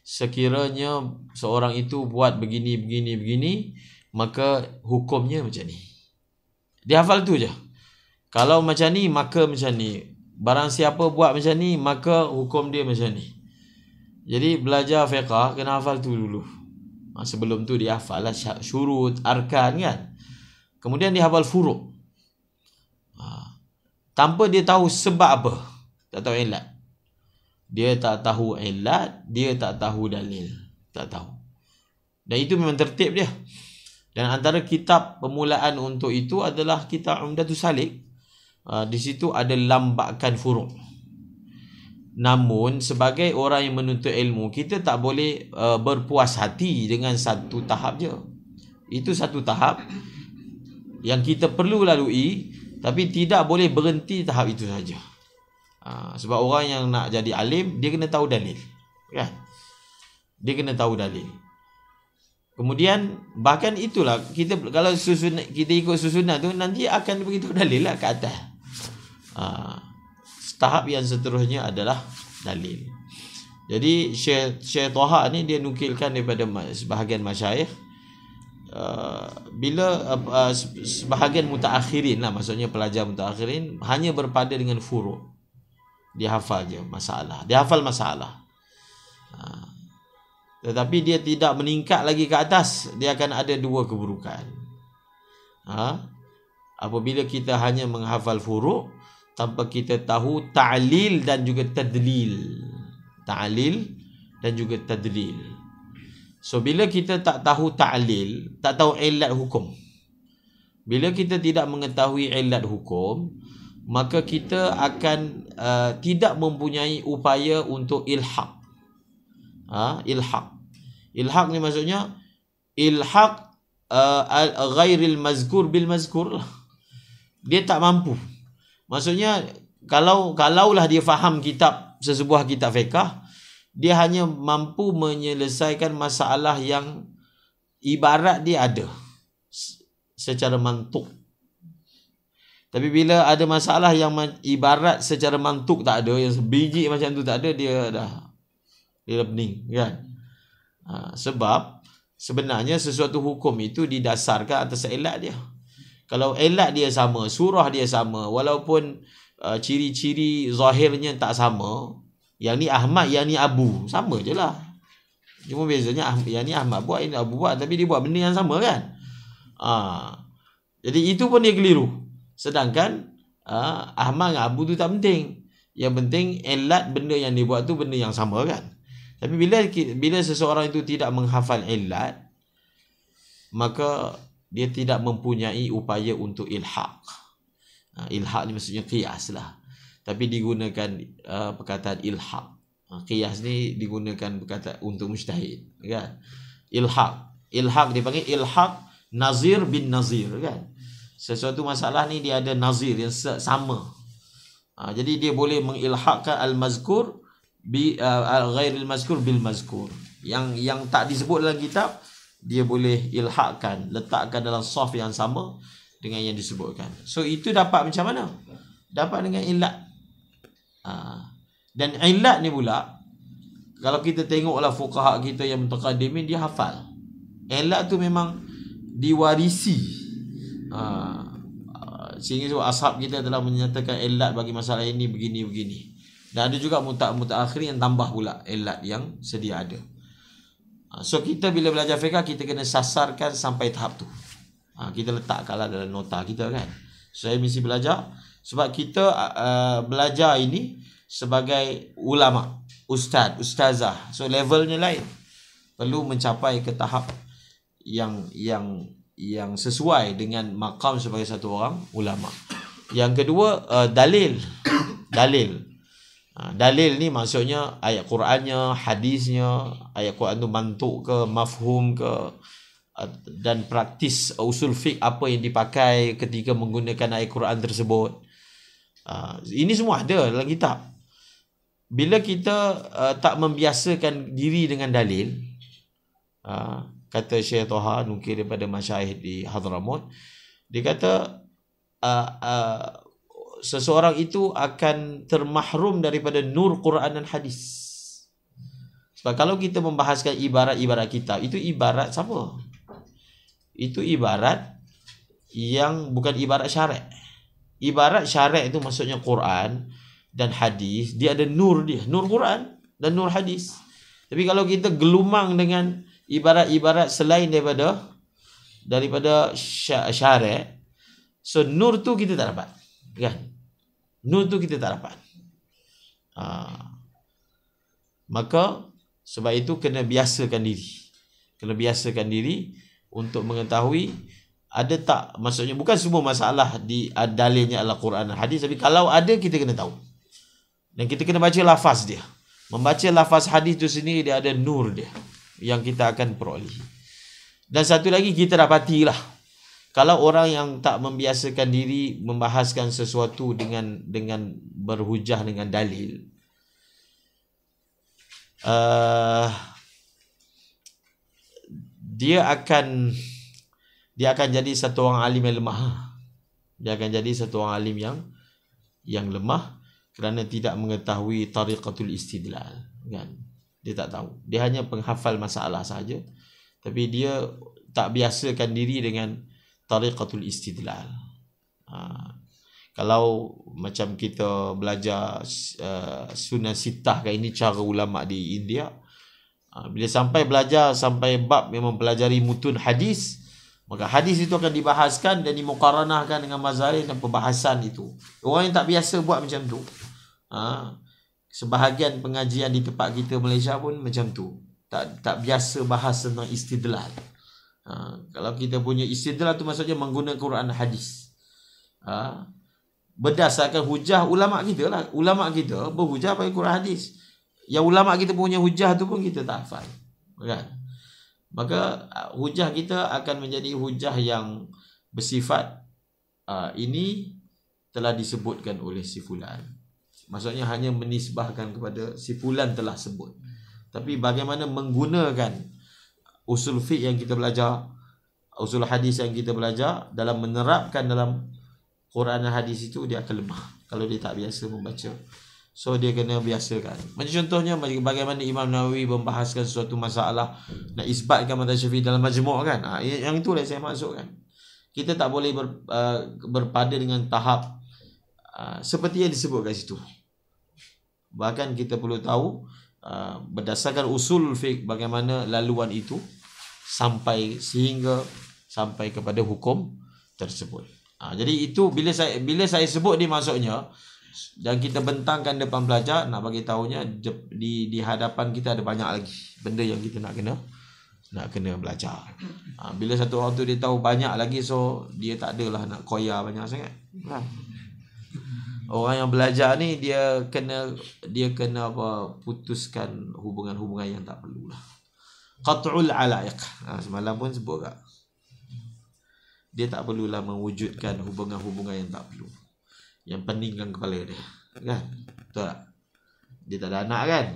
Sekiranya seorang itu buat begini begini begini maka hukumnya macam ni. Dia hafal tu je. Kalau macam ni maka macam ni. Barang siapa buat macam ni maka hukum dia macam ni. Jadi belajar fiqah kena hafal tu dulu. Ha, sebelum tu dia hafal lah syurut, arkan kan. Kemudian dia hafal furuk. Ha, tanpa dia tahu sebab apa. Tak tahu ilat. Dia tak tahu ilat, dia tak tahu dalil. Tak tahu. Dan itu memang tertib dia. Dan antara kitab permulaan untuk itu adalah kitab Umdatul Salik. Ha, di situ ada lambakan furuk. Namun sebagai orang yang menuntut ilmu kita tak boleh uh, berpuas hati dengan satu tahap je. Itu satu tahap yang kita perlu lalui tapi tidak boleh berhenti tahap itu saja. Uh, sebab orang yang nak jadi alim dia kena tahu dalil. Kan? Dia kena tahu dalil. Kemudian bahkan itulah kita kalau susun kita ikut susunan tu nanti akan beritahu dalil lah ke atas. Uh, tahap yang seterusnya adalah dalil. Jadi Syekh Toha ni dia nukilkan daripada sebahagian masyayikh uh, bila uh, sebahagian mutaakhirin lah maksudnya pelajar mutaakhirin hanya berpada dengan furu. Dia hafal je masalah. Dia hafal masalah. Uh, tetapi dia tidak meningkat lagi ke atas, dia akan ada dua keburukan. Ha? Apabila kita hanya menghafal furu' tanpa kita tahu ta'lil dan juga tadlil. Ta'lil dan juga tadlil. So bila kita tak tahu ta'lil, tak tahu ilat hukum. Bila kita tidak mengetahui ilat hukum, maka kita akan uh, tidak mempunyai upaya untuk ilhaq. Ha, ilhaq. Ilhaq ni maksudnya ilhaq uh, ghairil mazkur bil mazkur. Dia tak mampu. Maksudnya kalau kalaulah dia faham kitab sesebuah kitab fiqh dia hanya mampu menyelesaikan masalah yang ibarat dia ada secara mantuk. Tapi bila ada masalah yang ibarat secara mantuk tak ada, yang sebiji macam tu tak ada, dia dah dia pening kan. Ha, sebab sebenarnya sesuatu hukum itu didasarkan atas elat dia kalau elat dia sama, surah dia sama, walaupun uh, ciri-ciri zahirnya tak sama, yang ni Ahmad, yang ni Abu, sama je lah. Cuma bezanya yang ni Ahmad buat, ini Abu buat, tapi dia buat benda yang sama kan? Ha. Jadi itu pun dia keliru. Sedangkan uh, Ahmad dengan Abu tu tak penting. Yang penting elat benda yang dia buat tu benda yang sama kan. Tapi bila bila seseorang itu tidak menghafal elat maka dia tidak mempunyai upaya untuk ilhaq. Uh, ilhaq ni maksudnya qiyas lah. Tapi digunakan uh, perkataan ilhaq. Uh, qiyas ni digunakan perkataan untuk mujtahid kan. Ilhaq. Ilhaq dipanggil ilhaq nazir bin nazir kan sesuatu masalah ni dia ada nazir yang sama. Ha, jadi dia boleh mengilhaqkan al-mazkur bi uh, al-ghairil mazkur bil mazkur. Yang yang tak disebut dalam kitab dia boleh ilhaqkan, letakkan dalam saf yang sama dengan yang disebutkan. So itu dapat macam mana? Dapat dengan ilat. Ha. Dan ilat ni pula kalau kita tengoklah fuqaha kita yang mutaqaddimin dia hafal. Ilat tu memang diwarisi Ha. Sehingga sebab ashab kita telah menyatakan elat bagi masalah ini begini-begini. Dan ada juga mutak-mutak akhir yang tambah pula elat yang sedia ada. Ha. So kita bila belajar fiqah kita kena sasarkan sampai tahap tu. Ha, kita letakkanlah dalam nota kita kan. So, saya mesti belajar sebab kita uh, belajar ini sebagai ulama, ustaz, ustazah. So levelnya lain. Perlu mencapai ke tahap yang yang yang sesuai dengan makam sebagai satu orang ulama. Yang kedua uh, dalil. dalil. Uh, dalil ni maksudnya ayat Qurannya, hadisnya, ayat Quran tu mantuk ke, mafhum ke uh, dan praktis usul fiqh apa yang dipakai ketika menggunakan ayat Quran tersebut. Uh, ini semua ada dalam kitab. Bila kita uh, tak membiasakan diri dengan dalil, uh, kata Syekh Toha nukir daripada masyayikh di Hadramut dia kata uh, uh, seseorang itu akan termahrum daripada nur Quran dan hadis. Sebab kalau kita membahaskan ibarat-ibarat kitab itu ibarat sama itu ibarat yang bukan ibarat syarat ibarat syarat itu maksudnya Quran dan hadis dia ada nur dia nur Quran dan nur hadis. Tapi kalau kita gelumang dengan ibarat-ibarat selain daripada daripada syariat so nur tu kita tak dapat kan nur tu kita tak dapat ha. maka sebab itu kena biasakan diri kena biasakan diri untuk mengetahui ada tak maksudnya bukan semua masalah di dalilnya Al-Quran dan hadis tapi kalau ada kita kena tahu dan kita kena baca lafaz dia membaca lafaz hadis tu sendiri dia ada nur dia yang kita akan peroleh. Dan satu lagi kita dapatilah kalau orang yang tak membiasakan diri membahaskan sesuatu dengan dengan berhujah dengan dalil uh, dia akan dia akan jadi satu orang alim yang lemah. Dia akan jadi satu orang alim yang yang lemah kerana tidak mengetahui tariqatul istidlal kan? Dia tak tahu. Dia hanya penghafal masalah saja. Tapi dia tak biasakan diri dengan tariqatul istidlal. Ha. kalau macam kita belajar uh, sunan sitah kan ini cara ulama di India. Uh, bila sampai belajar sampai bab memang pelajari mutun hadis maka hadis itu akan dibahaskan dan dimukaranahkan dengan mazharin dan pembahasan itu. Orang yang tak biasa buat macam tu. Uh, sebahagian pengajian di tempat kita Malaysia pun macam tu. Tak tak biasa bahas tentang istidlal ha, kalau kita punya istidlal tu maksudnya menggunakan Quran hadis. Ha, berdasarkan hujah ulama kita lah. Ulama kita berhujah pakai Quran hadis. Yang ulama kita punya hujah tu pun kita tak hafal. Kan? Maka hujah kita akan menjadi hujah yang bersifat uh, ini telah disebutkan oleh si fulan. Maksudnya hanya menisbahkan kepada si fulan telah sebut. Tapi bagaimana menggunakan usul fiqh yang kita belajar, usul hadis yang kita belajar dalam menerapkan dalam Quran dan hadis itu dia akan lemah kalau dia tak biasa membaca. So dia kena biasakan. Macam contohnya bagaimana Imam Nawawi membahaskan sesuatu masalah nak isbatkan mata syafi'i dalam majmuk kan. Ha, yang itu lah saya masukkan. Kita tak boleh ber, uh, berpada dengan tahap uh, seperti yang disebut kat situ. Bahkan kita perlu tahu uh, berdasarkan usul fiqh bagaimana laluan itu sampai sehingga sampai kepada hukum tersebut. Ha, jadi itu bila saya bila saya sebut ni maksudnya dan kita bentangkan depan pelajar nak bagi tahunya di di hadapan kita ada banyak lagi benda yang kita nak kena nak kena belajar. Ha, bila satu orang tu dia tahu banyak lagi so dia tak adalah nak koya banyak sangat. Ha. Orang yang belajar ni dia kena dia kena apa putuskan hubungan-hubungan yang tak perlulah. Qat'ul alaiq. Ha, semalam pun sebut tak. Dia tak perlulah mewujudkan hubungan-hubungan yang tak perlu. Yang peningkan kepala dia. Kan? Betul tak? Dia tak ada anak kan?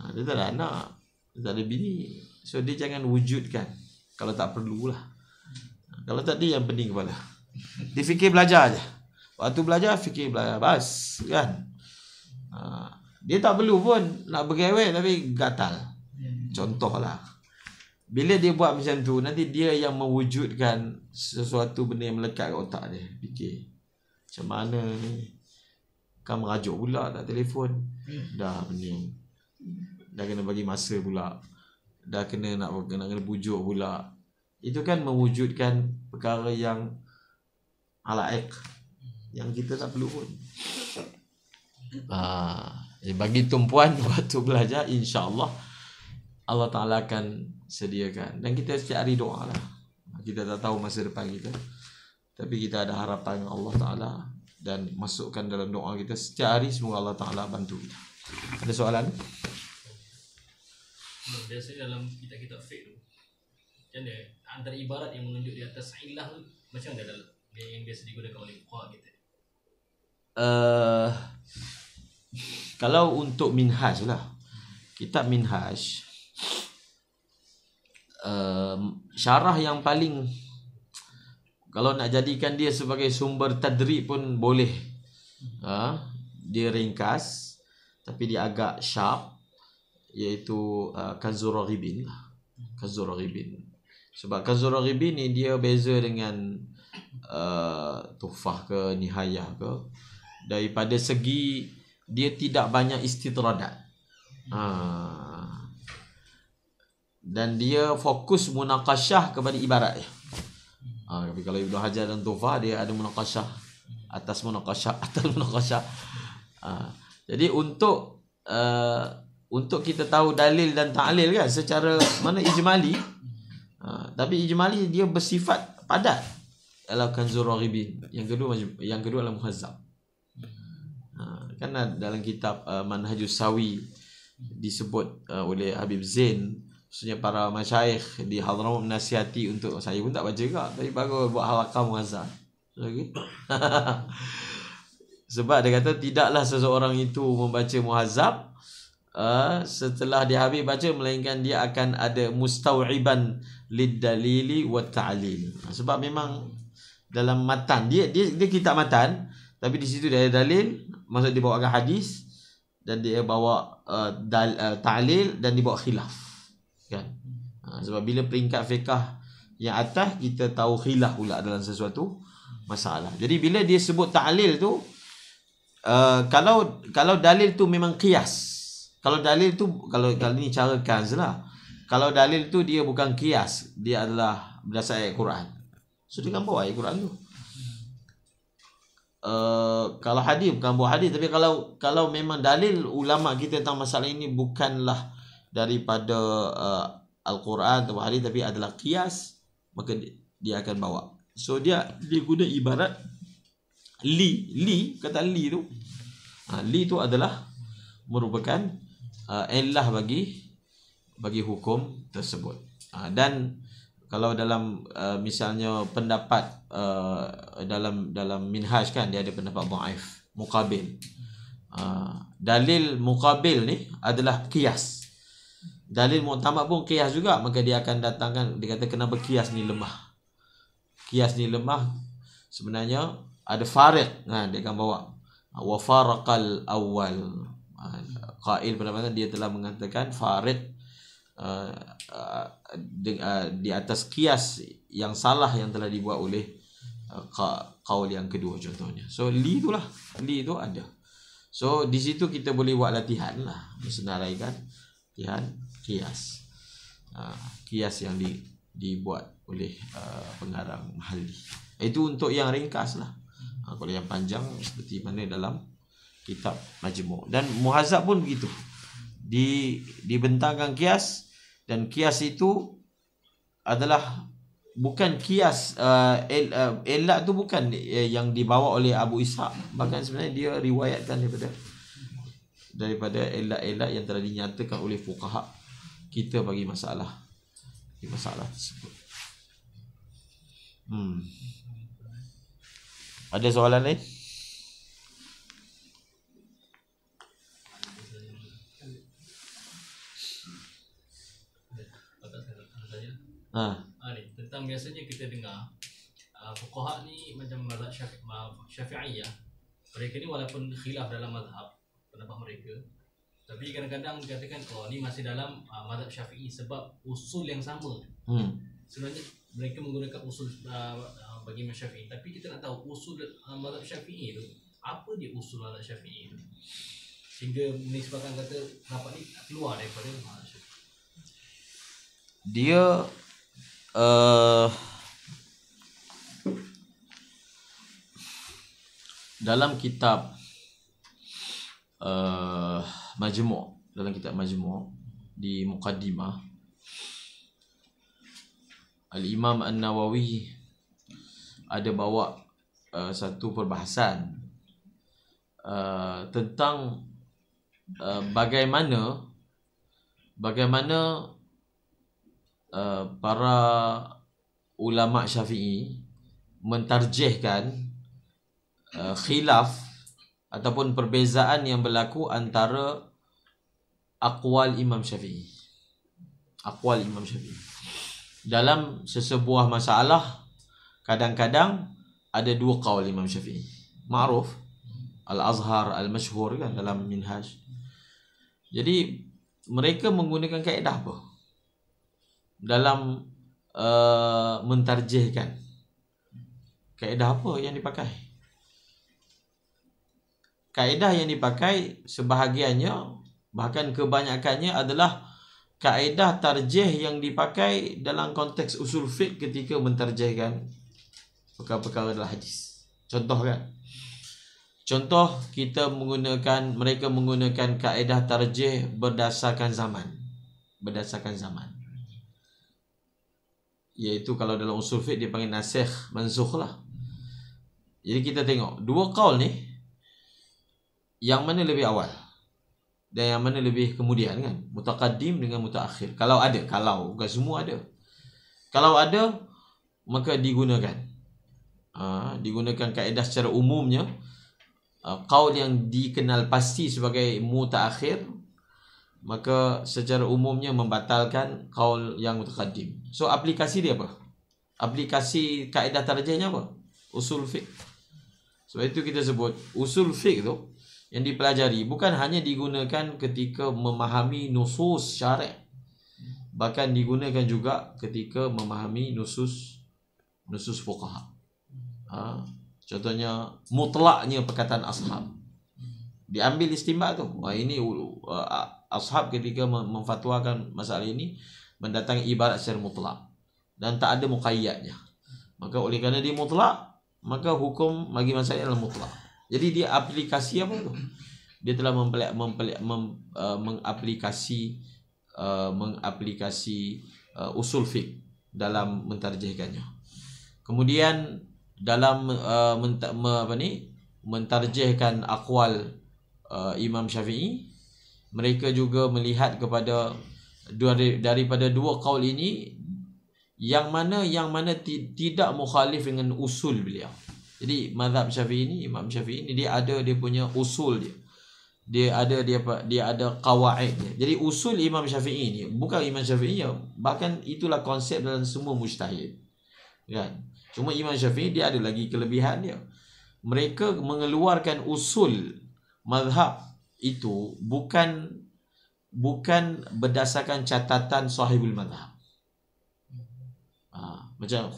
Ha, dia tak ada anak. Dia tak ada bini. So dia jangan wujudkan kalau tak perlulah. Kalau tak dia yang pening kepala. Dia fikir belajar aja. Waktu belajar fikir belajar bas kan. Ha, dia tak perlu pun nak bergewek tapi gatal. Contohlah. Bila dia buat macam tu nanti dia yang mewujudkan sesuatu benda yang melekat kat otak dia. Fikir. Macam mana ni? Kan merajuk pula tak telefon. Dah pening. Dah kena bagi masa pula dah kena nak nak kena bujuk pula itu kan mewujudkan perkara yang alaik yang kita tak perlu pun. Ah bagi tumpuan waktu belajar insyaallah Allah Taala akan sediakan. Dan kita setiap hari doa lah. Kita tak tahu masa depan kita. Tapi kita ada harapan Allah Taala dan masukkan dalam doa kita setiap hari semoga Allah Taala bantu kita. Ada soalan? Biasanya dalam kitab-kitab fiqh tu macam mana? Antara ibarat yang menunjuk di atas ilah tu macam mana dalam yang biasa digunakan oleh fuqaha kita uh, kalau untuk minhaj lah. Kitab minhaj uh, syarah yang paling kalau nak jadikan dia sebagai sumber tadrib pun boleh. Uh, dia ringkas tapi dia agak sharp iaitu uh, Kanzur Raghibin Kanzur Raghibin sebab Kanzur Raghibin ni dia beza dengan uh, Tuhfah ke Nihayah ke daripada segi dia tidak banyak istitradat ha. dan dia fokus munakashah kepada ibarat. Ha, tapi kalau Ibnu Hajar dan Tuhfah dia ada munakashah atas munakashah atas munakashah ha. jadi untuk uh, untuk kita tahu dalil dan ta'lil kan secara mana ijmali ha, tapi ijmali dia bersifat padat dalam kanzur yang kedua yang kedua adalah muhazzab ha, kan dalam kitab uh, manhajus sawi disebut uh, oleh Habib Zain maksudnya para masyayikh di Hadramaut nasihati untuk saya pun tak baca juga tapi bagus buat halaqah muhazzab lagi sebab dia kata tidaklah seseorang itu membaca muhazzab uh, setelah dia habis baca melainkan dia akan ada mustawiban lid dalili wa ta'lil. Ha, sebab memang dalam matan dia dia dia kitab matan tapi di situ dia ada dalil maksud dia bawa hadis dan dia bawa uh, dal, uh, ta'lil dan dia bawa khilaf kan ha, sebab bila peringkat fiqah yang atas kita tahu khilaf pula dalam sesuatu masalah jadi bila dia sebut ta'lil tu uh, kalau kalau dalil tu memang qiyas kalau dalil tu kalau kalau ni cara kanz lah. Kalau dalil tu dia bukan kias, dia adalah berdasar ayat Quran. So dia kan bawa ayat Quran tu. Uh, kalau hadis bukan bawa hadis tapi kalau kalau memang dalil ulama kita tentang masalah ini bukanlah daripada uh, al-Quran atau hadis tapi adalah kias maka dia, akan bawa. So dia dia guna ibarat li li kata li tu. Ha, li tu adalah merupakan uh, illah bagi bagi hukum tersebut. Uh, dan kalau dalam uh, misalnya pendapat uh, dalam dalam minhaj kan dia ada pendapat dhaif muqabil. Uh, dalil muqabil ni adalah qiyas. Dalil mu'tamad pun qiyas juga maka dia akan datangkan dia kata kenapa qiyas ni lemah. Qiyas ni lemah sebenarnya ada farid. Nah, dia akan bawa wa faraqal awwal qail pada masa dia telah mengatakan farid uh, uh, di, uh, di atas kias yang salah yang telah dibuat oleh uh, qaul yang kedua contohnya. So li itulah. Li itu ada. So di situ kita boleh buat latihan lah. Mensenaraikan latihan kias. Uh, kias yang di, dibuat oleh uh, pengarang mahali Itu untuk yang ringkas lah. Ha, kalau yang panjang seperti mana dalam kitab Majmu' dan Muhazzab pun begitu. Di dibentangkan kias dan kias itu adalah bukan kias uh, el, uh, elak tu bukan uh, yang dibawa oleh Abu Ishaq bahkan sebenarnya dia riwayatkan daripada daripada elak-elak yang telah dinyatakan oleh fuqaha kita bagi masalah di masalah tersebut. Hmm. Ada soalan lain? Agak saya nak tanya. Ha. Ah ni tentang biasanya kita dengar uh, fuqaha ni macam mazhab syafi, ma- syafi'i ya. Mereka ni walaupun khilaf dalam mazhab pendapat mereka tapi kadang-kadang dikatakan oh ni masih dalam uh, mazhab syafi'i sebab usul yang sama. Hmm. Sebenarnya mereka menggunakan usul uh, bagi mazhab syafi'i tapi kita nak tahu usul uh, mazhab syafi'i tu apa dia usul mazhab syafi'i tu sehingga menisbahkan kata pendapat ni keluar daripada mazhab syafi'i. Dia uh, dalam kitab uh, Majmu' dalam kitab Majmu' di muqaddimah Al-Imam An-Nawawi ada bawa uh, satu perbahasan uh, tentang uh, bagaimana bagaimana uh, para ulama Syafi'i mentarjihkan uh, khilaf ataupun perbezaan yang berlaku antara aqwal Imam Syafi'i. Aqwal Imam Syafi'i. Dalam sesebuah masalah kadang-kadang ada dua qaul Imam Syafi'i. Ma'ruf Al-Azhar Al-Mashhur kan dalam Minhaj. Jadi mereka menggunakan kaedah apa? Dalam uh, mentarjihkan. Kaedah apa yang dipakai? Kaedah yang dipakai sebahagiannya bahkan kebanyakannya adalah kaedah tarjih yang dipakai dalam konteks usul fiqh ketika mentarjihkan perkara-perkara dalam hadis. Contoh kan? Contoh kita menggunakan mereka menggunakan kaedah tarjih berdasarkan zaman. Berdasarkan zaman. Iaitu kalau dalam usul fiqh dia panggil nasikh mansukh lah. Jadi kita tengok dua kaul ni yang mana lebih awal? Dan yang mana lebih kemudian kan? Mutaqaddim dengan mutaakhir. Kalau ada kalau. Bukan semua ada. Kalau ada maka digunakan. Ha, digunakan kaedah secara umumnya. Qaul yang dikenal pasti sebagai mutaakhir maka secara umumnya membatalkan qaul yang mutaqaddim. So aplikasi dia apa? Aplikasi kaedah tarjihnya apa? Usul fiqh. Sebab itu kita sebut usul fiqh tu yang dipelajari bukan hanya digunakan ketika memahami nusus syarak bahkan digunakan juga ketika memahami nusus nusus fuqaha. Ha? contohnya mutlaknya perkataan ashab. Diambil istimbak tu. Wah, ini uh, ashab ketika memfatwakan masalah ini mendatangi ibarat secara mutlak. Dan tak ada muqayyadnya. Maka oleh kerana dia mutlak maka hukum bagi masalah adalah mutlak jadi dia aplikasi apa tu? Dia telah mempelak, mempelak, mem, uh, mengaplikasi uh, mengaplikasi uh, usul fiqh dalam mentarjihkannya. Kemudian dalam uh, menta, me, apa ni mentarjihkan akwal uh, Imam Syafi'i, mereka juga melihat kepada dua daripada dua kaul ini yang mana yang mana tidak mukhalif dengan usul beliau. Jadi mazhab Syafi'i ni Imam Syafi'i ni dia ada dia punya usul dia. Dia ada dia dia ada qawaid dia. Jadi usul Imam Syafi'i ni bukan Imam Syafi'i ya, bahkan itulah konsep dalam semua mujtahid. Kan? Cuma Imam Syafi'i dia ada lagi kelebihan dia. Mereka mengeluarkan usul mazhab itu bukan bukan berdasarkan catatan sahibul mazhab. Ha, macam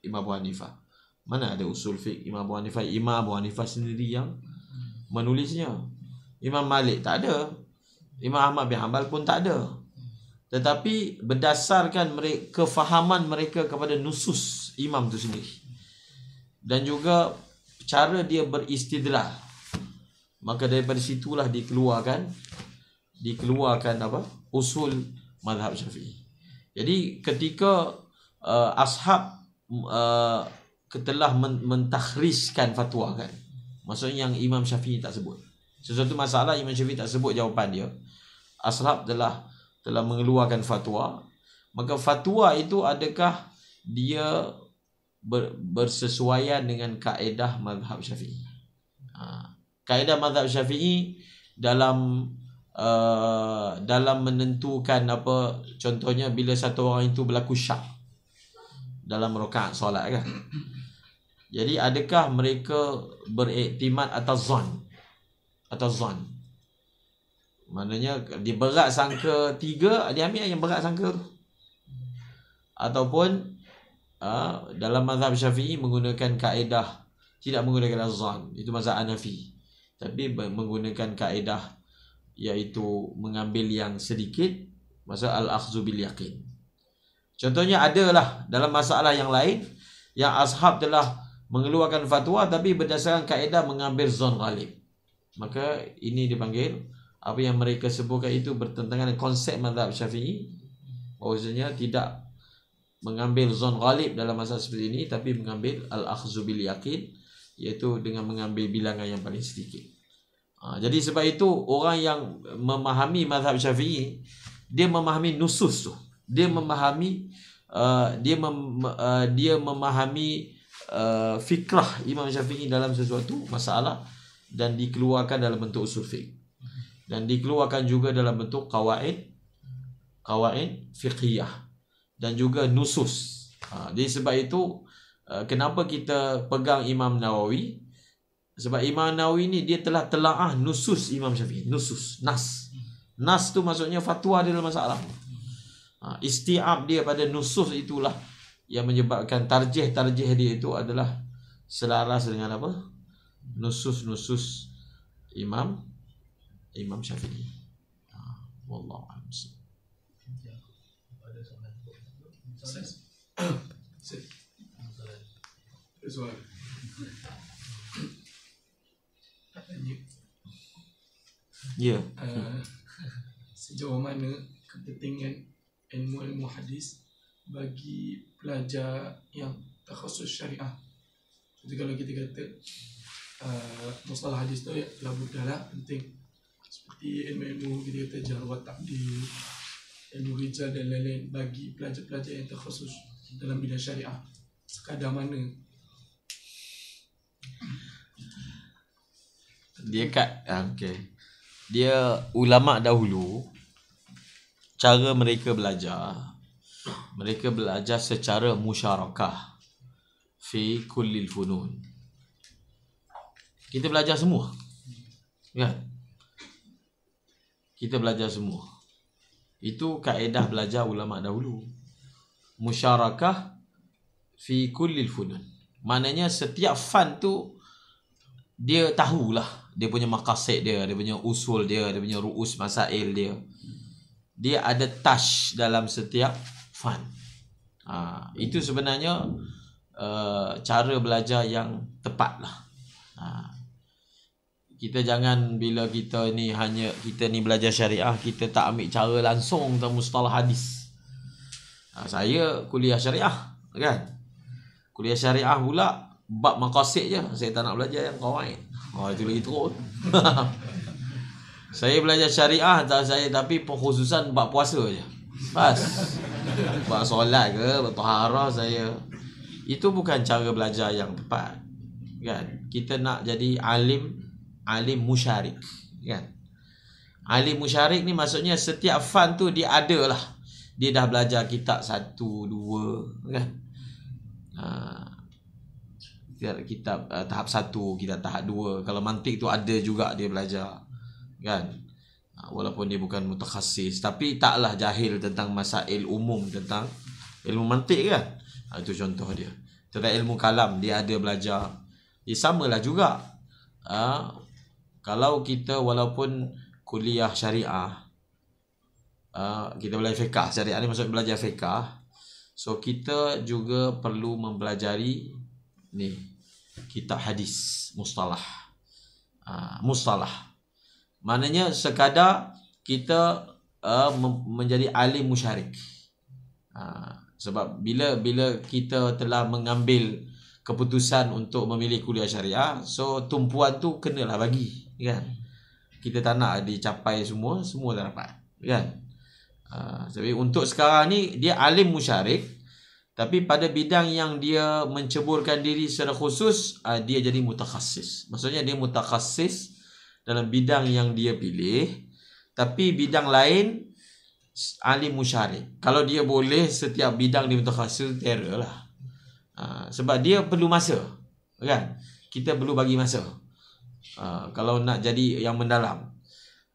Imam Abu Hanifah. Mana ada usul fiqh? Imam Abu Hanifah Imam Abu Hanifah sendiri yang menulisnya. Imam Malik tak ada. Imam Ahmad bin Hanbal pun tak ada. Tetapi berdasarkan mereka kefahaman mereka kepada nusus imam tu sendiri. Dan juga cara dia beristidlal maka daripada situlah dikeluarkan dikeluarkan apa? Usul mazhab syafi'i. Jadi ketika uh, ashab uh, telah men- mentakhriskan fatwa kan. Maksudnya yang Imam Syafi'i tak sebut. Sesuatu masalah Imam Syafi'i tak sebut jawapan dia. Ashab telah telah mengeluarkan fatwa. Maka fatwa itu adakah dia ber, bersesuaian dengan kaedah mazhab Syafi'i? Ha. kaedah mazhab Syafi'i dalam uh, dalam menentukan apa contohnya bila satu orang itu berlaku syak dalam rakaat solat kan jadi adakah mereka beriktimat atas zon? Atas zon? Maknanya dia berat sangka tiga, dia ambil yang berat sangka tu. Ataupun uh, dalam mazhab syafi'i menggunakan kaedah tidak menggunakan zon. Itu mazhab Hanafi. Tapi menggunakan kaedah iaitu mengambil yang sedikit masa al-akhzu bil yakin. Contohnya adalah dalam masalah yang lain yang ashab telah mengeluarkan fatwa tapi berdasarkan kaedah mengambil zon ghalib. Maka ini dipanggil apa yang mereka sebutkan itu bertentangan dengan konsep mazhab Syafi'i. Bahawasanya tidak mengambil zon ghalib dalam masa seperti ini tapi mengambil al-akhzu bil yakin iaitu dengan mengambil bilangan yang paling sedikit. Ha, jadi sebab itu orang yang memahami mazhab Syafi'i dia memahami nusus tu. Dia memahami uh, dia mem, uh, dia memahami uh, fikrah Imam Syafi'i dalam sesuatu masalah dan dikeluarkan dalam bentuk usul fiqh dan dikeluarkan juga dalam bentuk kawaid kawaid fiqhiyah dan juga nusus. Ha, jadi sebab itu uh, kenapa kita pegang Imam Nawawi sebab Imam Nawawi ni dia telah telaah nusus Imam Syafi'i, nusus, nas. Nas tu maksudnya fatwa dia dalam masalah. Ha, istiab dia pada nusus itulah yang menyebabkan tarjih-tarjih dia itu adalah selaras dengan apa? Nusus-nusus Imam Imam Syafi'i. Ha, wallahu a'lam. Soal. Ya. Uh, sejauh mana kepentingan ilmu-ilmu hadis bagi pelajar yang takhasus syariah. Jadi kalau kita kata uh, mustalah hadis tu ya labudahlah penting seperti ilmu-ilmu kita kata jarwat ta'dil ilmu rijal dan lain-lain bagi pelajar-pelajar yang takhasus dalam bidang syariah sekadar mana Dia kat ah, okey. Dia ulama dahulu cara mereka belajar mereka belajar secara musyarakah fi kullil funun. Kita belajar semua. Kan? Kita belajar semua. Itu kaedah belajar ulama dahulu. Musyarakah fi kullil funun. Maknanya setiap fan tu dia tahulah dia punya maqasid dia, dia punya usul dia, dia punya ruus masail dia. Dia ada touch dalam setiap fan. Ha, itu sebenarnya uh, cara belajar yang tepat lah. Ha, kita jangan bila kita ni hanya kita ni belajar syariah kita tak ambil cara langsung tentang mustalah hadis. Ha, saya kuliah syariah kan. Kuliah syariah pula bab maqasid je. Saya tak nak belajar yang kawaid. Oh itu lagi teruk. saya belajar syariah tak saya tapi pengkhususan bab puasa je. Bas. Bab solat ke, bab taharah saya. Itu bukan cara belajar yang tepat. Kan? Kita nak jadi alim alim musyarik, kan? Alim musyarik ni maksudnya setiap fan tu dia ada lah. Dia dah belajar kitab satu, dua, kan? Ha, kitab uh, tahap satu, kitab tahap dua. Kalau mantik tu ada juga dia belajar. Kan? Walaupun dia bukan mutakhasis. Tapi taklah jahil tentang masail umum tentang ilmu mantik kan? Uh, itu contoh dia. Tentang ilmu kalam dia ada belajar. Dia samalah juga. Uh, kalau kita walaupun kuliah syariah, uh, kita belajar fiqah. Syariah ni maksud belajar fiqah. So kita juga perlu mempelajari ni kitab hadis mustalah uh, mustalah maknanya sekadar kita uh, menjadi alim musyarik uh, sebab bila bila kita telah mengambil keputusan untuk memilih kuliah syariah so tumpuan tu kenalah bagi kan? Kita tak nak dicapai semua semua tak dapat kan? Uh, tapi untuk sekarang ni dia alim musyarik tapi pada bidang yang dia menceburkan diri secara khusus, uh, dia jadi mutakhasis. Maksudnya dia mutakhasis dalam bidang yang dia pilih. Tapi bidang lain, ahli musyarik. Kalau dia boleh setiap bidang dia mutakhasis, terror lah. Uh, sebab dia perlu masa. Kan? Kita perlu bagi masa. Uh, kalau nak jadi yang mendalam.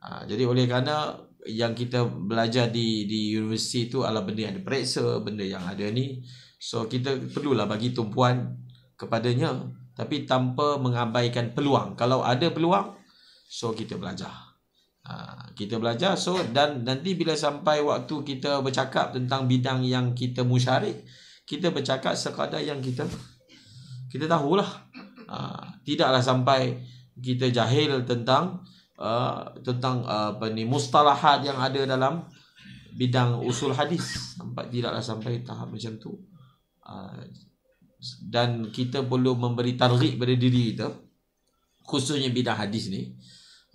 Uh, jadi oleh kerana yang kita belajar di di universiti tu adalah benda yang diperiksa, benda yang ada ni. So kita perlulah bagi tumpuan kepadanya tapi tanpa mengabaikan peluang. Kalau ada peluang, so kita belajar. Ha, kita belajar so dan nanti bila sampai waktu kita bercakap tentang bidang yang kita musyarik, kita bercakap sekadar yang kita kita tahulah. Ha, tidaklah sampai kita jahil tentang Uh, tentang uh, apa ni mustalahat yang ada dalam bidang usul hadis sampai tidaklah sampai tahap macam tu uh, dan kita perlu memberi targhib pada diri kita khususnya bidang hadis ni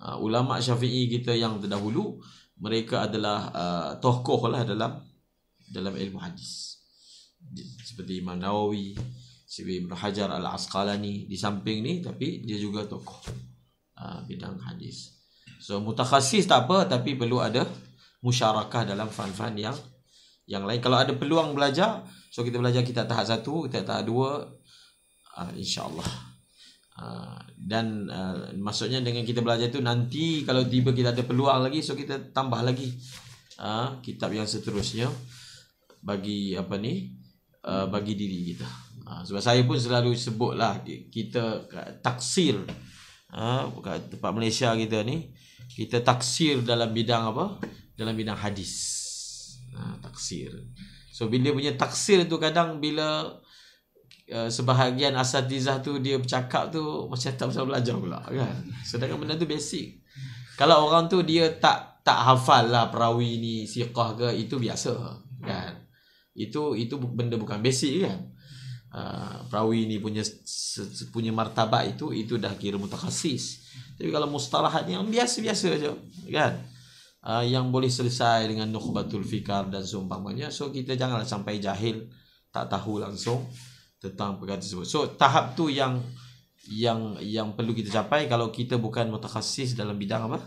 uh, ulama syafi'i kita yang terdahulu mereka adalah uh, tokoh lah dalam dalam ilmu hadis seperti Imam Nawawi seperti Ibn Hajar Al-Asqalani di samping ni tapi dia juga tokoh uh, bidang hadis So mutakhasis tak apa tapi perlu ada musyarakah dalam fan-fan yang yang lain. Kalau ada peluang belajar, so kita belajar kita tahap satu, kita tahap dua, uh, insyaAllah. Uh, dan uh, maksudnya dengan kita belajar tu nanti kalau tiba kita ada peluang lagi, so kita tambah lagi uh, kitab yang seterusnya bagi apa ni, uh, bagi diri kita. Uh, sebab saya pun selalu sebutlah kita taksir uh, kat tempat Malaysia kita ni, kita taksir dalam bidang apa? Dalam bidang hadis. Ha, taksir. So bila punya taksir tu kadang bila uh, sebahagian asatizah tu dia bercakap tu macam tak pasal belajar pula kan. Sedangkan benda tu basic. Kalau orang tu dia tak tak hafal lah perawi ni siqah ke itu biasa kan. Itu itu benda bukan basic kan. Uh, perawi ni punya punya martabat itu itu dah kira mutakhasis. Tapi kalau mustalahat yang biasa-biasa saja, kan? Uh, yang boleh selesai dengan nukhbatul fikar dan seumpamanya. So kita janganlah sampai jahil tak tahu langsung tentang perkara tersebut. So tahap tu yang yang yang perlu kita capai kalau kita bukan mutakhasis dalam bidang apa?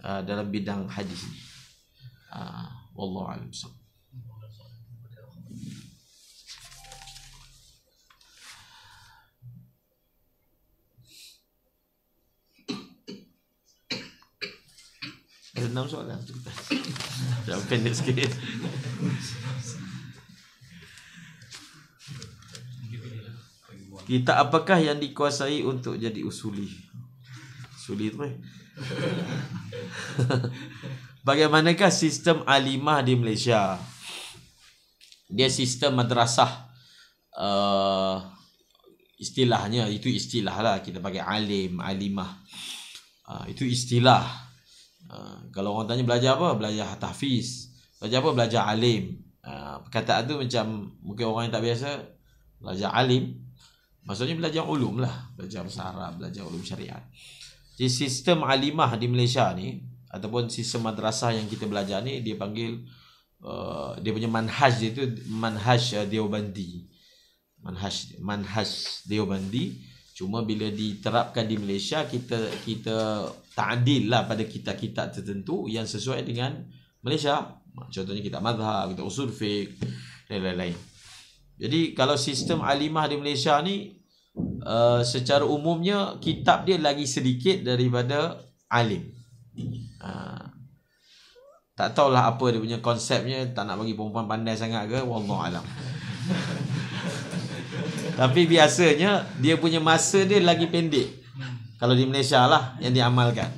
Uh, dalam bidang hadis ni. Uh, wallahu a'lam. Ada enam soalan tu. Jawab pendek sikit. Kita apakah yang dikuasai untuk jadi usuli? Usuli tu eh. Bagaimanakah sistem alimah di Malaysia? Dia sistem madrasah uh, istilahnya itu istilah lah kita pakai alim, alimah. Uh, itu istilah Ha, kalau orang tanya belajar apa? Belajar tahfiz. Belajar apa? Belajar alim. Ha, perkataan tu macam mungkin orang yang tak biasa belajar alim. Maksudnya belajar ulum lah. Belajar bahasa Arab, belajar ulum syariat. Jadi sistem alimah di Malaysia ni ataupun sistem madrasah yang kita belajar ni dia panggil uh, dia punya manhaj dia tu manhaj uh, Deobandi. Manhaj manhaj Deobandi Cuma bila diterapkan di Malaysia kita kita ta'dil lah pada kitab-kitab tertentu yang sesuai dengan Malaysia. Contohnya kitab madhab, kitab usul fiqh lain-lain. Jadi kalau sistem alimah di Malaysia ni uh, secara umumnya kitab dia lagi sedikit daripada alim. Uh, tak tahulah apa dia punya konsepnya tak nak bagi perempuan pandai sangat ke wallahu alam. Tapi biasanya dia punya masa dia lagi pendek. Kalau di Malaysia lah yang diamalkan.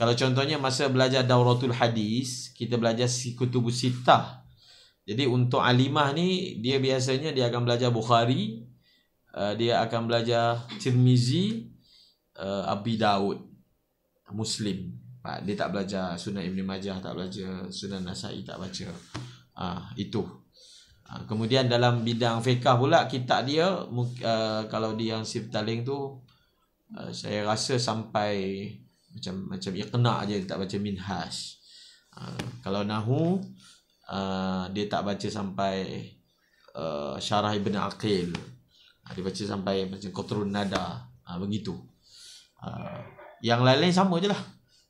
Kalau contohnya masa belajar Dauratul Hadis, kita belajar Kutubus Sittah. Jadi untuk alimah ni dia biasanya dia akan belajar Bukhari, uh, dia akan belajar Tirmizi uh, Abi Daud Muslim. Uh, dia tak belajar Sunan Ibn Majah tak belajar Sunan Nasai tak baca. Uh, itu. Uh, kemudian dalam bidang fiqah pula kitab dia uh, kalau dia yang siftaling tu uh, saya rasa sampai macam macam iqna aja tak baca minhaj. Uh, kalau nahu uh, dia tak baca sampai uh, syarah ibn aqil. Uh, dia baca sampai macam qatrun nada. Uh, begitu. Uh, yang lain-lain sama je lah.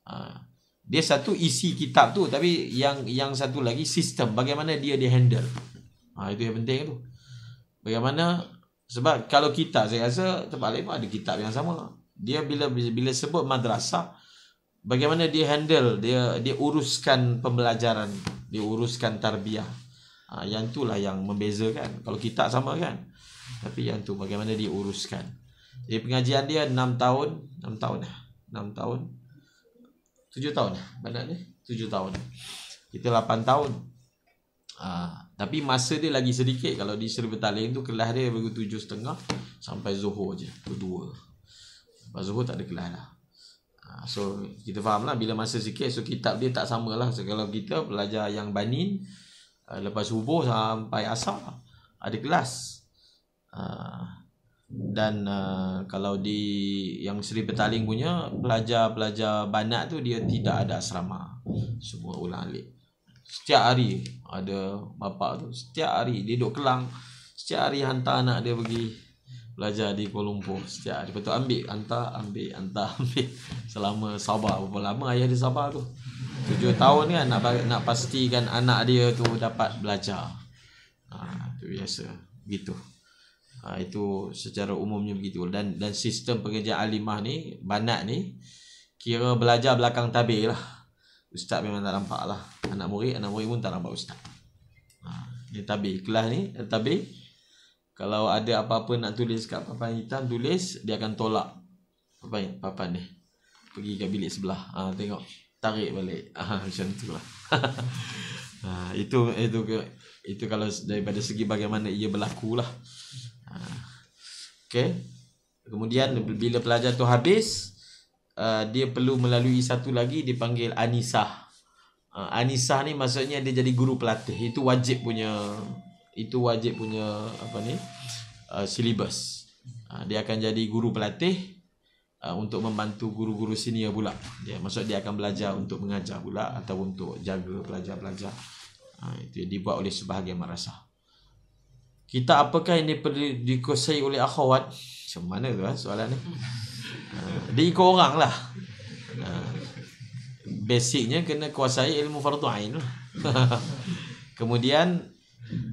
Uh, dia satu isi kitab tu tapi yang yang satu lagi sistem. Bagaimana dia dia handle uh, itu yang penting tu. Bagaimana sebab kalau kita saya rasa tempat lain pun ada kitab yang sama. Dia bila bila sebut madrasah bagaimana dia handle dia dia uruskan pembelajaran dia uruskan tarbiyah. Ha, yang itulah yang membezakan. Kalau kita sama kan? Tapi yang tu bagaimana dia uruskan jadi pengajian dia 6 tahun. 6 tahun lah. 6 tahun. 7 tahun lah banyak ni. 7 tahun. Kita 8 tahun. Ha, tapi masa dia lagi sedikit. Kalau di Seri Betaling tu kelas dia bagi 7 setengah sampai Zuhur je. Berdua Lepas zuhur tak ada kelas lah. Ha, so kita faham lah bila masa sikit so kitab dia tak sama lah. So kalau kita belajar yang banin uh, lepas subuh sampai asar ada kelas. Uh, dan kalau di yang Seri Petaling punya pelajar-pelajar banat tu dia tidak ada asrama. Semua ulang alik. Setiap hari ada bapa tu setiap hari dia duduk kelang. Setiap hari hantar anak dia pergi belajar di Kuala Lumpur setiap hari. Tu ambil, hantar, ambil, hantar, ambil. Selama sabar. Berapa lama ayah dia sabar tu? Tujuh tahun kan nak, nak pastikan anak dia tu dapat belajar. Ha, itu biasa. Gitu. Ha, itu secara umumnya begitu. Dan dan sistem pengajian alimah ni, banat ni, kira belajar belakang tabir lah. Ustaz memang tak nampak lah. Anak murid, anak murid pun tak nampak ustaz. Ha, ni tabir. Kelas ni, tabir. Kalau ada apa-apa nak tulis kat papan hitam Tulis Dia akan tolak Papan, papan ni Pergi ke bilik sebelah ha, Tengok Tarik balik ha, Macam tu lah ha, Itu Itu ke itu kalau daripada segi bagaimana ia berlaku lah. Ha. Okay. Kemudian bila pelajar tu habis, uh, dia perlu melalui satu lagi dipanggil Anisah. Uh, Anisah ni maksudnya dia jadi guru pelatih. Itu wajib punya itu wajib punya apa ni uh, silibus. Uh, dia akan jadi guru pelatih uh, untuk membantu guru-guru senior pula. Dia maksud dia akan belajar untuk mengajar pula atau untuk jaga pelajar-pelajar. Uh, itu yang dibuat oleh sebahagian madrasah. Kita apakah ini perlu dikuasai oleh akhwat? Macam mana tu eh, soalan ni? Uh, dia ikut orang lah. Uh, basicnya kena kuasai ilmu fardu ain lah. kemudian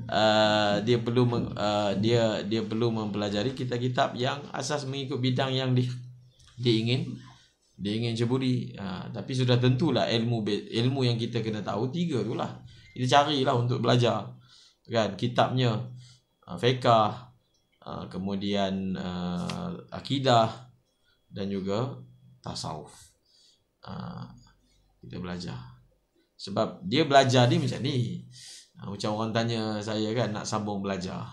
uh, dia perlu meng, uh, dia dia perlu mempelajari kitab-kitab yang asas mengikut bidang yang di, dia ingin dia ingin ceburi. Uh, tapi sudah tentulah ilmu ilmu yang kita kena tahu tiga tu lah. Kita carilah untuk belajar kan? Kitabnya uh, fiqh uh, kemudian uh, akidah dan juga tasawuf. Uh, kita belajar. Sebab dia belajar ni macam ni Ha, macam orang tanya saya kan nak sambung belajar.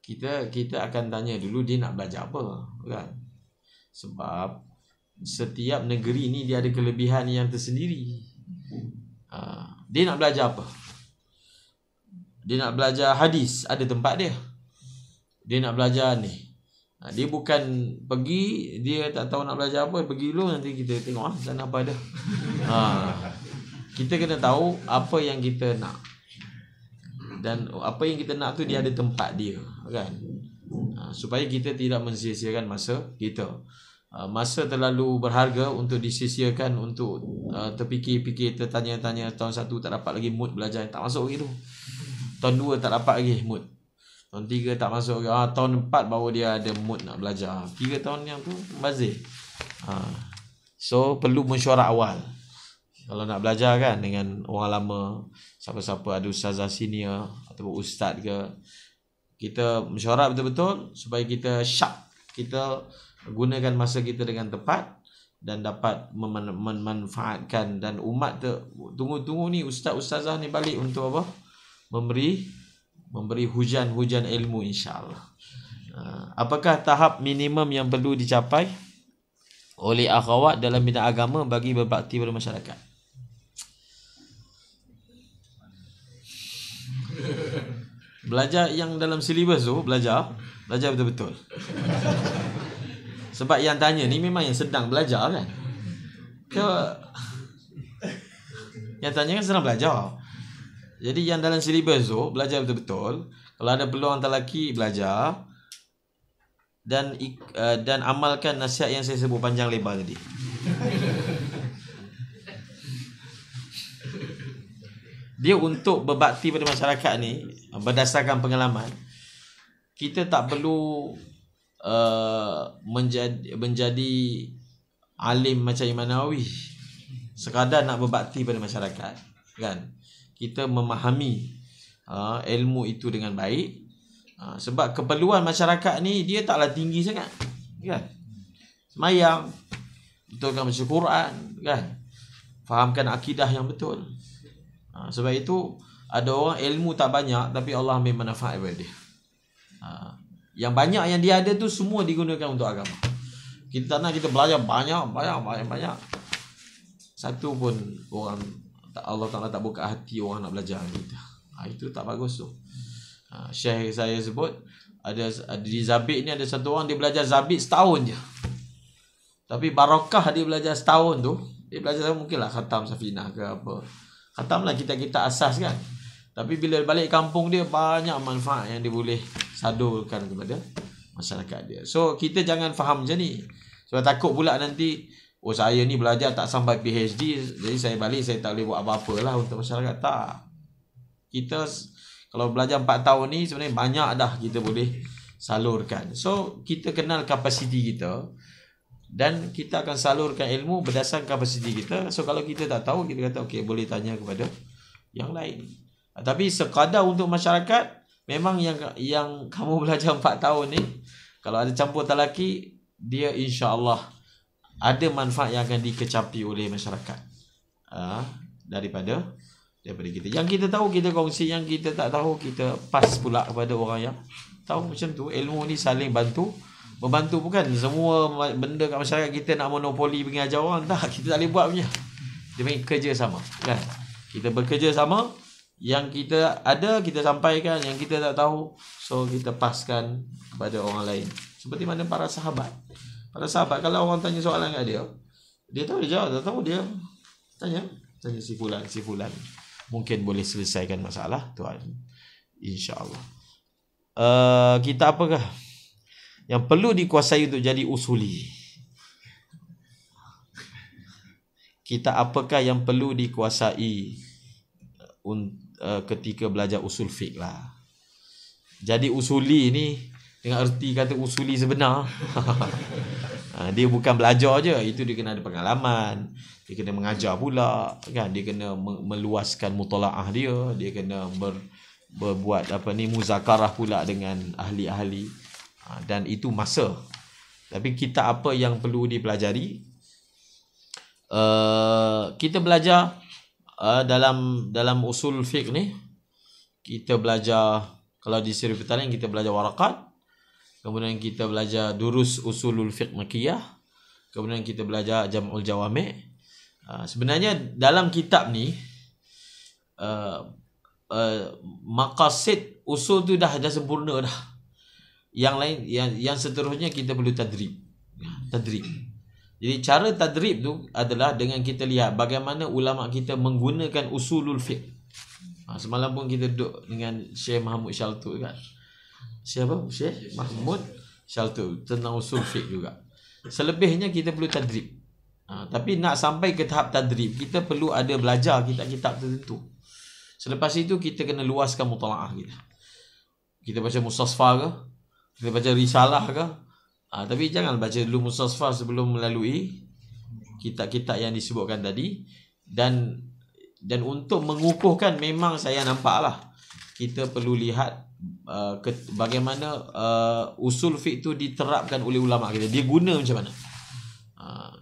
Kita kita akan tanya dulu dia nak belajar apa kan. Sebab setiap negeri ni dia ada kelebihan yang tersendiri. Ha, dia nak belajar apa? Dia nak belajar hadis, ada tempat dia. Dia nak belajar ni. Ha, dia bukan pergi, dia tak tahu nak belajar apa, pergi dulu nanti kita tengok ah sana apa ada. Ha, kita kena tahu apa yang kita nak dan apa yang kita nak tu dia ada tempat dia kan? Ha, supaya kita tidak mensia-siakan masa kita. Ha, masa terlalu berharga untuk disisiakan untuk uh, terfikir-fikir tertanya-tanya tahun satu tak dapat lagi mood belajar tak masuk lagi tu. Tahun dua tak dapat lagi mood. Tahun tiga tak masuk lagi. Ah, tahun empat baru dia ada mood nak belajar. Tiga tahun yang tu bazir. Ha. so perlu mesyuarat awal kalau nak belajar kan dengan orang lama siapa-siapa ada ustazah senior ataupun ustaz ke kita mesyuarat betul-betul supaya kita syak kita gunakan masa kita dengan tepat dan dapat memanfaatkan dan umat tu tunggu-tunggu ni ustaz ustazah ni balik untuk apa memberi memberi hujan-hujan ilmu insya-Allah. Uh, apakah tahap minimum yang perlu dicapai oleh akhwat dalam bidang agama bagi berbakti pada masyarakat? Belajar yang dalam silibus tu belajar, belajar betul-betul. Sebab yang tanya ni memang yang sedang belajar kan. Ke yang tanya kan sedang belajar. Jadi yang dalam silibus tu belajar betul-betul. Kalau ada peluang antara lelaki belajar dan uh, dan amalkan nasihat yang saya sebut panjang lebar tadi. Dia untuk berbakti pada masyarakat ni berdasarkan pengalaman kita tak perlu uh, menjadi menjadi alim macam Imam Nawawi. Sekadar nak berbakti pada masyarakat kan? Kita memahami uh, ilmu itu dengan baik. Uh, sebab keperluan masyarakat ni dia taklah tinggi sangat kan? Semayang betulkan baca Quran kan? Fahamkan akidah yang betul uh, sebab itu ada orang ilmu tak banyak tapi Allah ambil manfaat daripada dia uh, yang banyak yang dia ada tu semua digunakan untuk agama kita tak nak kita belajar banyak banyak banyak banyak satu pun orang Allah Taala tak buka hati orang nak belajar kita. Ha, itu tak bagus tu. Ha, Syekh saya sebut ada, ada di Zabit ni ada satu orang dia belajar Zabit setahun je. Tapi barakah dia belajar setahun tu, dia belajar mungkinlah khatam Safinah ke apa. Khatamlah kita-kita asas kan. Tapi bila balik kampung dia banyak manfaat yang dia boleh sadurkan kepada masyarakat dia. So kita jangan faham macam ni. Sebab takut pula nanti Oh saya ni belajar tak sampai PhD Jadi saya balik saya tak boleh buat apa-apa lah Untuk masyarakat Tak Kita Kalau belajar 4 tahun ni Sebenarnya banyak dah kita boleh Salurkan So kita kenal kapasiti kita Dan kita akan salurkan ilmu Berdasarkan kapasiti kita So kalau kita tak tahu Kita kata okay boleh tanya kepada Yang lain Tapi sekadar untuk masyarakat Memang yang yang kamu belajar 4 tahun ni Kalau ada campur talaki Dia insya-Allah ada manfaat yang akan dikecapi oleh masyarakat uh, daripada daripada kita. Yang kita tahu kita kongsi, yang kita tak tahu kita pas pula kepada orang yang tahu macam tu. Ilmu ni saling bantu. Membantu bukan semua benda kat masyarakat kita nak monopoli pergi ajar orang. Tak, kita tak boleh buat punya. Dia panggil kerja sama. Kan? Kita bekerja sama. Yang kita ada, kita sampaikan. Yang kita tak tahu, so kita paskan kepada orang lain. Seperti mana para sahabat. Para sahabat kalau orang tanya soalan kat dia, dia tahu dia jawab, tak tahu dia tanya, tanya si fulan, si fulan. Mungkin boleh selesaikan masalah tuan. Insya-Allah. Uh, kita apakah yang perlu dikuasai untuk jadi usuli? Kita apakah yang perlu dikuasai uh, ketika belajar usul fiqh lah. Jadi usuli ni dengan erti kata usuli sebenar ha, dia bukan belajar je itu dia kena ada pengalaman dia kena mengajar pula kan dia kena meluaskan mutalaah dia dia kena ber, berbuat apa ni muzakarah pula dengan ahli-ahli dan itu masa tapi kita apa yang perlu dipelajari uh, kita belajar uh, dalam dalam usul fiqh ni kita belajar kalau di siri petang kita belajar warakat Kemudian kita belajar durus usulul fiqh makiyah. Kemudian kita belajar jam'ul jawami'. Uh, sebenarnya dalam kitab ni uh, uh, maqasid usul tu dah dah sempurna dah. Yang lain yang yang seterusnya kita perlu tadrib. Ya, tadrib. Jadi cara tadrib tu adalah dengan kita lihat bagaimana ulama kita menggunakan usulul fiqh. Ha, semalam pun kita duduk dengan Syekh Mahmud Syaltu kan siapa Syekh Mahmud Syaltu tentang usul fiqh juga. Selebihnya kita perlu tadrib. Ha, tapi nak sampai ke tahap tadrib, kita perlu ada belajar kitab-kitab tertentu. Selepas itu kita kena luaskan mutalaah kita. Kita baca mustasfa ke? Kita baca risalah ke? Ha, tapi jangan baca dulu mustasfa sebelum melalui kitab-kitab yang disebutkan tadi. Dan dan untuk mengukuhkan memang saya nampaklah kita perlu lihat Uh, ke, bagaimana uh, usul fiqh tu diterapkan oleh ulama kita. Dia guna macam mana? Uh,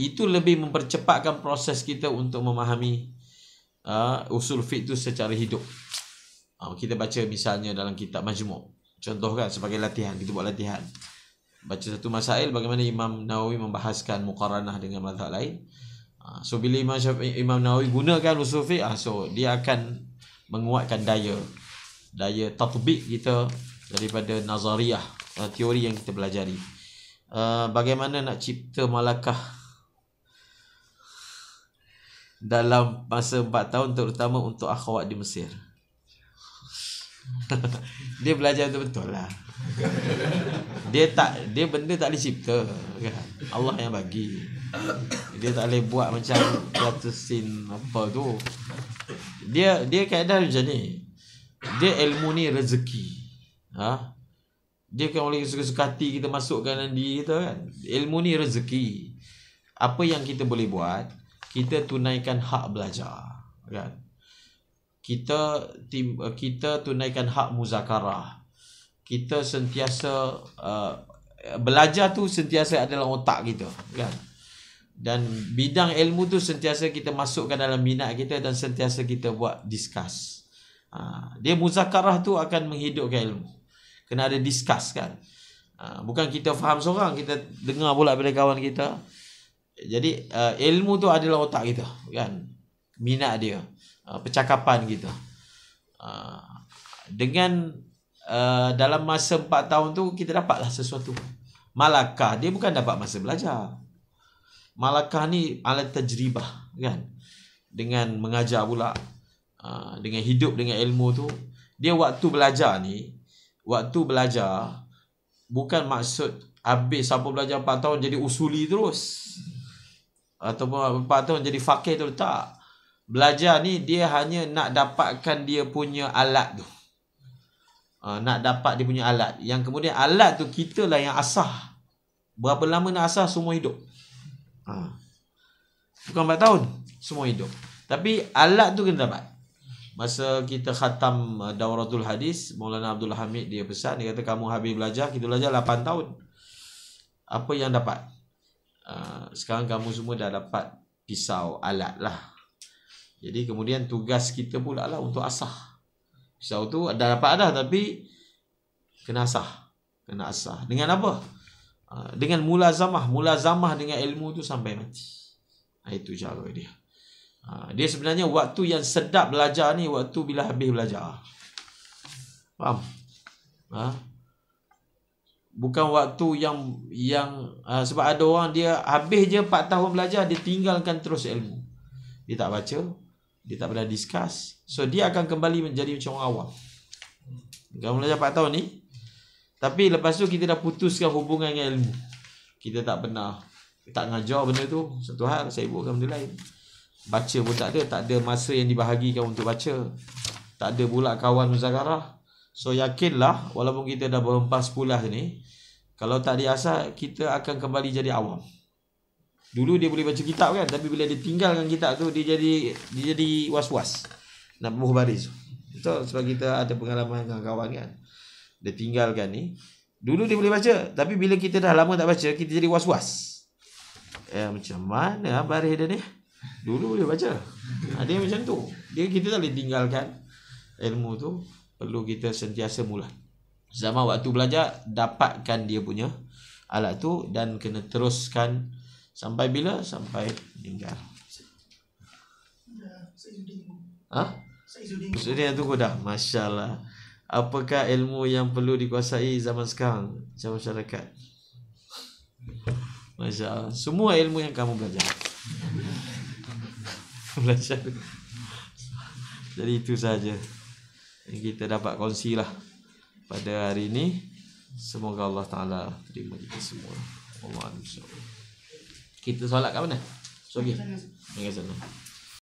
itu lebih mempercepatkan proses kita untuk memahami uh, usul fiqh tu secara hidup. Uh, kita baca misalnya dalam kitab majmu' contohkan sebagai latihan kita buat latihan. Baca satu masail bagaimana Imam Nawawi membahaskan muqaranah dengan mazhab lain. Ah, so bila Imam Imam Nawawi gunakan usul fiqh ah, so dia akan menguatkan daya. Daya tatbik kita daripada nazariah uh, teori yang kita pelajari. Bagaimana nak cipta malakah dalam masa 4 tahun terutama untuk akhwat di Mesir dia belajar betul-betul lah. Dia tak dia benda tak boleh cipta kan? Allah yang bagi. Dia tak boleh buat macam sin apa tu. Dia dia keadaan macam ni. Dia ilmu ni rezeki. Ha? Dia kan boleh suka-suka hati kita masukkan dalam diri kita kan? Ilmu ni rezeki. Apa yang kita boleh buat kita tunaikan hak belajar kan kita tim, kita tunaikan hak muzakarah kita sentiasa uh, belajar tu sentiasa adalah otak kita kan dan bidang ilmu tu sentiasa kita masukkan dalam minat kita dan sentiasa kita buat discuss. Ha, dia muzakarah tu akan menghidupkan ilmu. Kena ada discuss kan. Ha, bukan kita faham seorang, kita dengar pula daripada kawan kita. Jadi uh, ilmu tu adalah otak kita kan. Minat dia, uh, percakapan kita. Uh, dengan uh, dalam masa 4 tahun tu kita dapatlah sesuatu. Malakah dia bukan dapat masa belajar. Malakah ni alat tajribah kan dengan mengajar pula uh, dengan hidup dengan ilmu tu dia waktu belajar ni waktu belajar bukan maksud habis siapa belajar 4 tahun jadi usuli terus ataupun 4 tahun jadi fakir tu tak belajar ni dia hanya nak dapatkan dia punya alat tu uh, nak dapat dia punya alat yang kemudian alat tu kita lah yang asah berapa lama nak asah semua hidup Ha. Bukan 4 tahun semua hidup. Tapi alat tu kena dapat. Masa kita khatam uh, Dauratul Hadis, Maulana Abdul Hamid dia pesan dia kata kamu habis belajar, kita belajar 8 tahun. Apa yang dapat? Uh, sekarang kamu semua dah dapat pisau alat lah. Jadi kemudian tugas kita pula lah untuk asah. Pisau tu dah dapat dah tapi kena asah. Kena asah. Dengan apa? Ah, dengan mula zamah mula zamah dengan ilmu tu sampai mati ha, itu cara dia ha, dia sebenarnya waktu yang sedap belajar ni waktu bila habis belajar faham ha? bukan waktu yang yang uh, sebab ada orang dia habis je 4 tahun belajar dia tinggalkan terus ilmu dia tak baca dia tak pernah discuss so dia akan kembali menjadi macam orang awam kamu belajar 4 tahun ni tapi lepas tu kita dah putuskan hubungan dengan ilmu. Kita tak pernah tak ngajar benda tu. Satu hal saya ibukkan benda lain. Baca pun tak ada, tak ada masa yang dibahagikan untuk baca. Tak ada pula kawan muzakarah. So yakinlah walaupun kita dah berhempas pulas ni, kalau tak diasah kita akan kembali jadi awam. Dulu dia boleh baca kitab kan, tapi bila dia tinggalkan kitab tu dia jadi dia jadi was-was. Nak buh baris. Betul sebab kita ada pengalaman dengan kawan kan dia tinggalkan ni dulu dia boleh baca tapi bila kita dah lama tak baca kita jadi was-was. Eh macam mana ah baris dia ni? Dulu boleh baca. Ada ha, macam tu. Dia kita tak boleh tinggalkan ilmu tu. Perlu kita sentiasa mula zaman waktu belajar dapatkan dia punya alat tu dan kena teruskan sampai bila? Sampai meninggal. Ha? Saya tu dah. Masya Allah apakah ilmu yang perlu dikuasai zaman sekarang? Macam masyarakat. Masya Allah semua ilmu yang kamu belajar. Belajar. Jadi itu saja. Yang kita dapat kongsi lah pada hari ini. Semoga Allah Ta'ala terima kita semua. Allah kita solat kat mana? So, okay. Sana.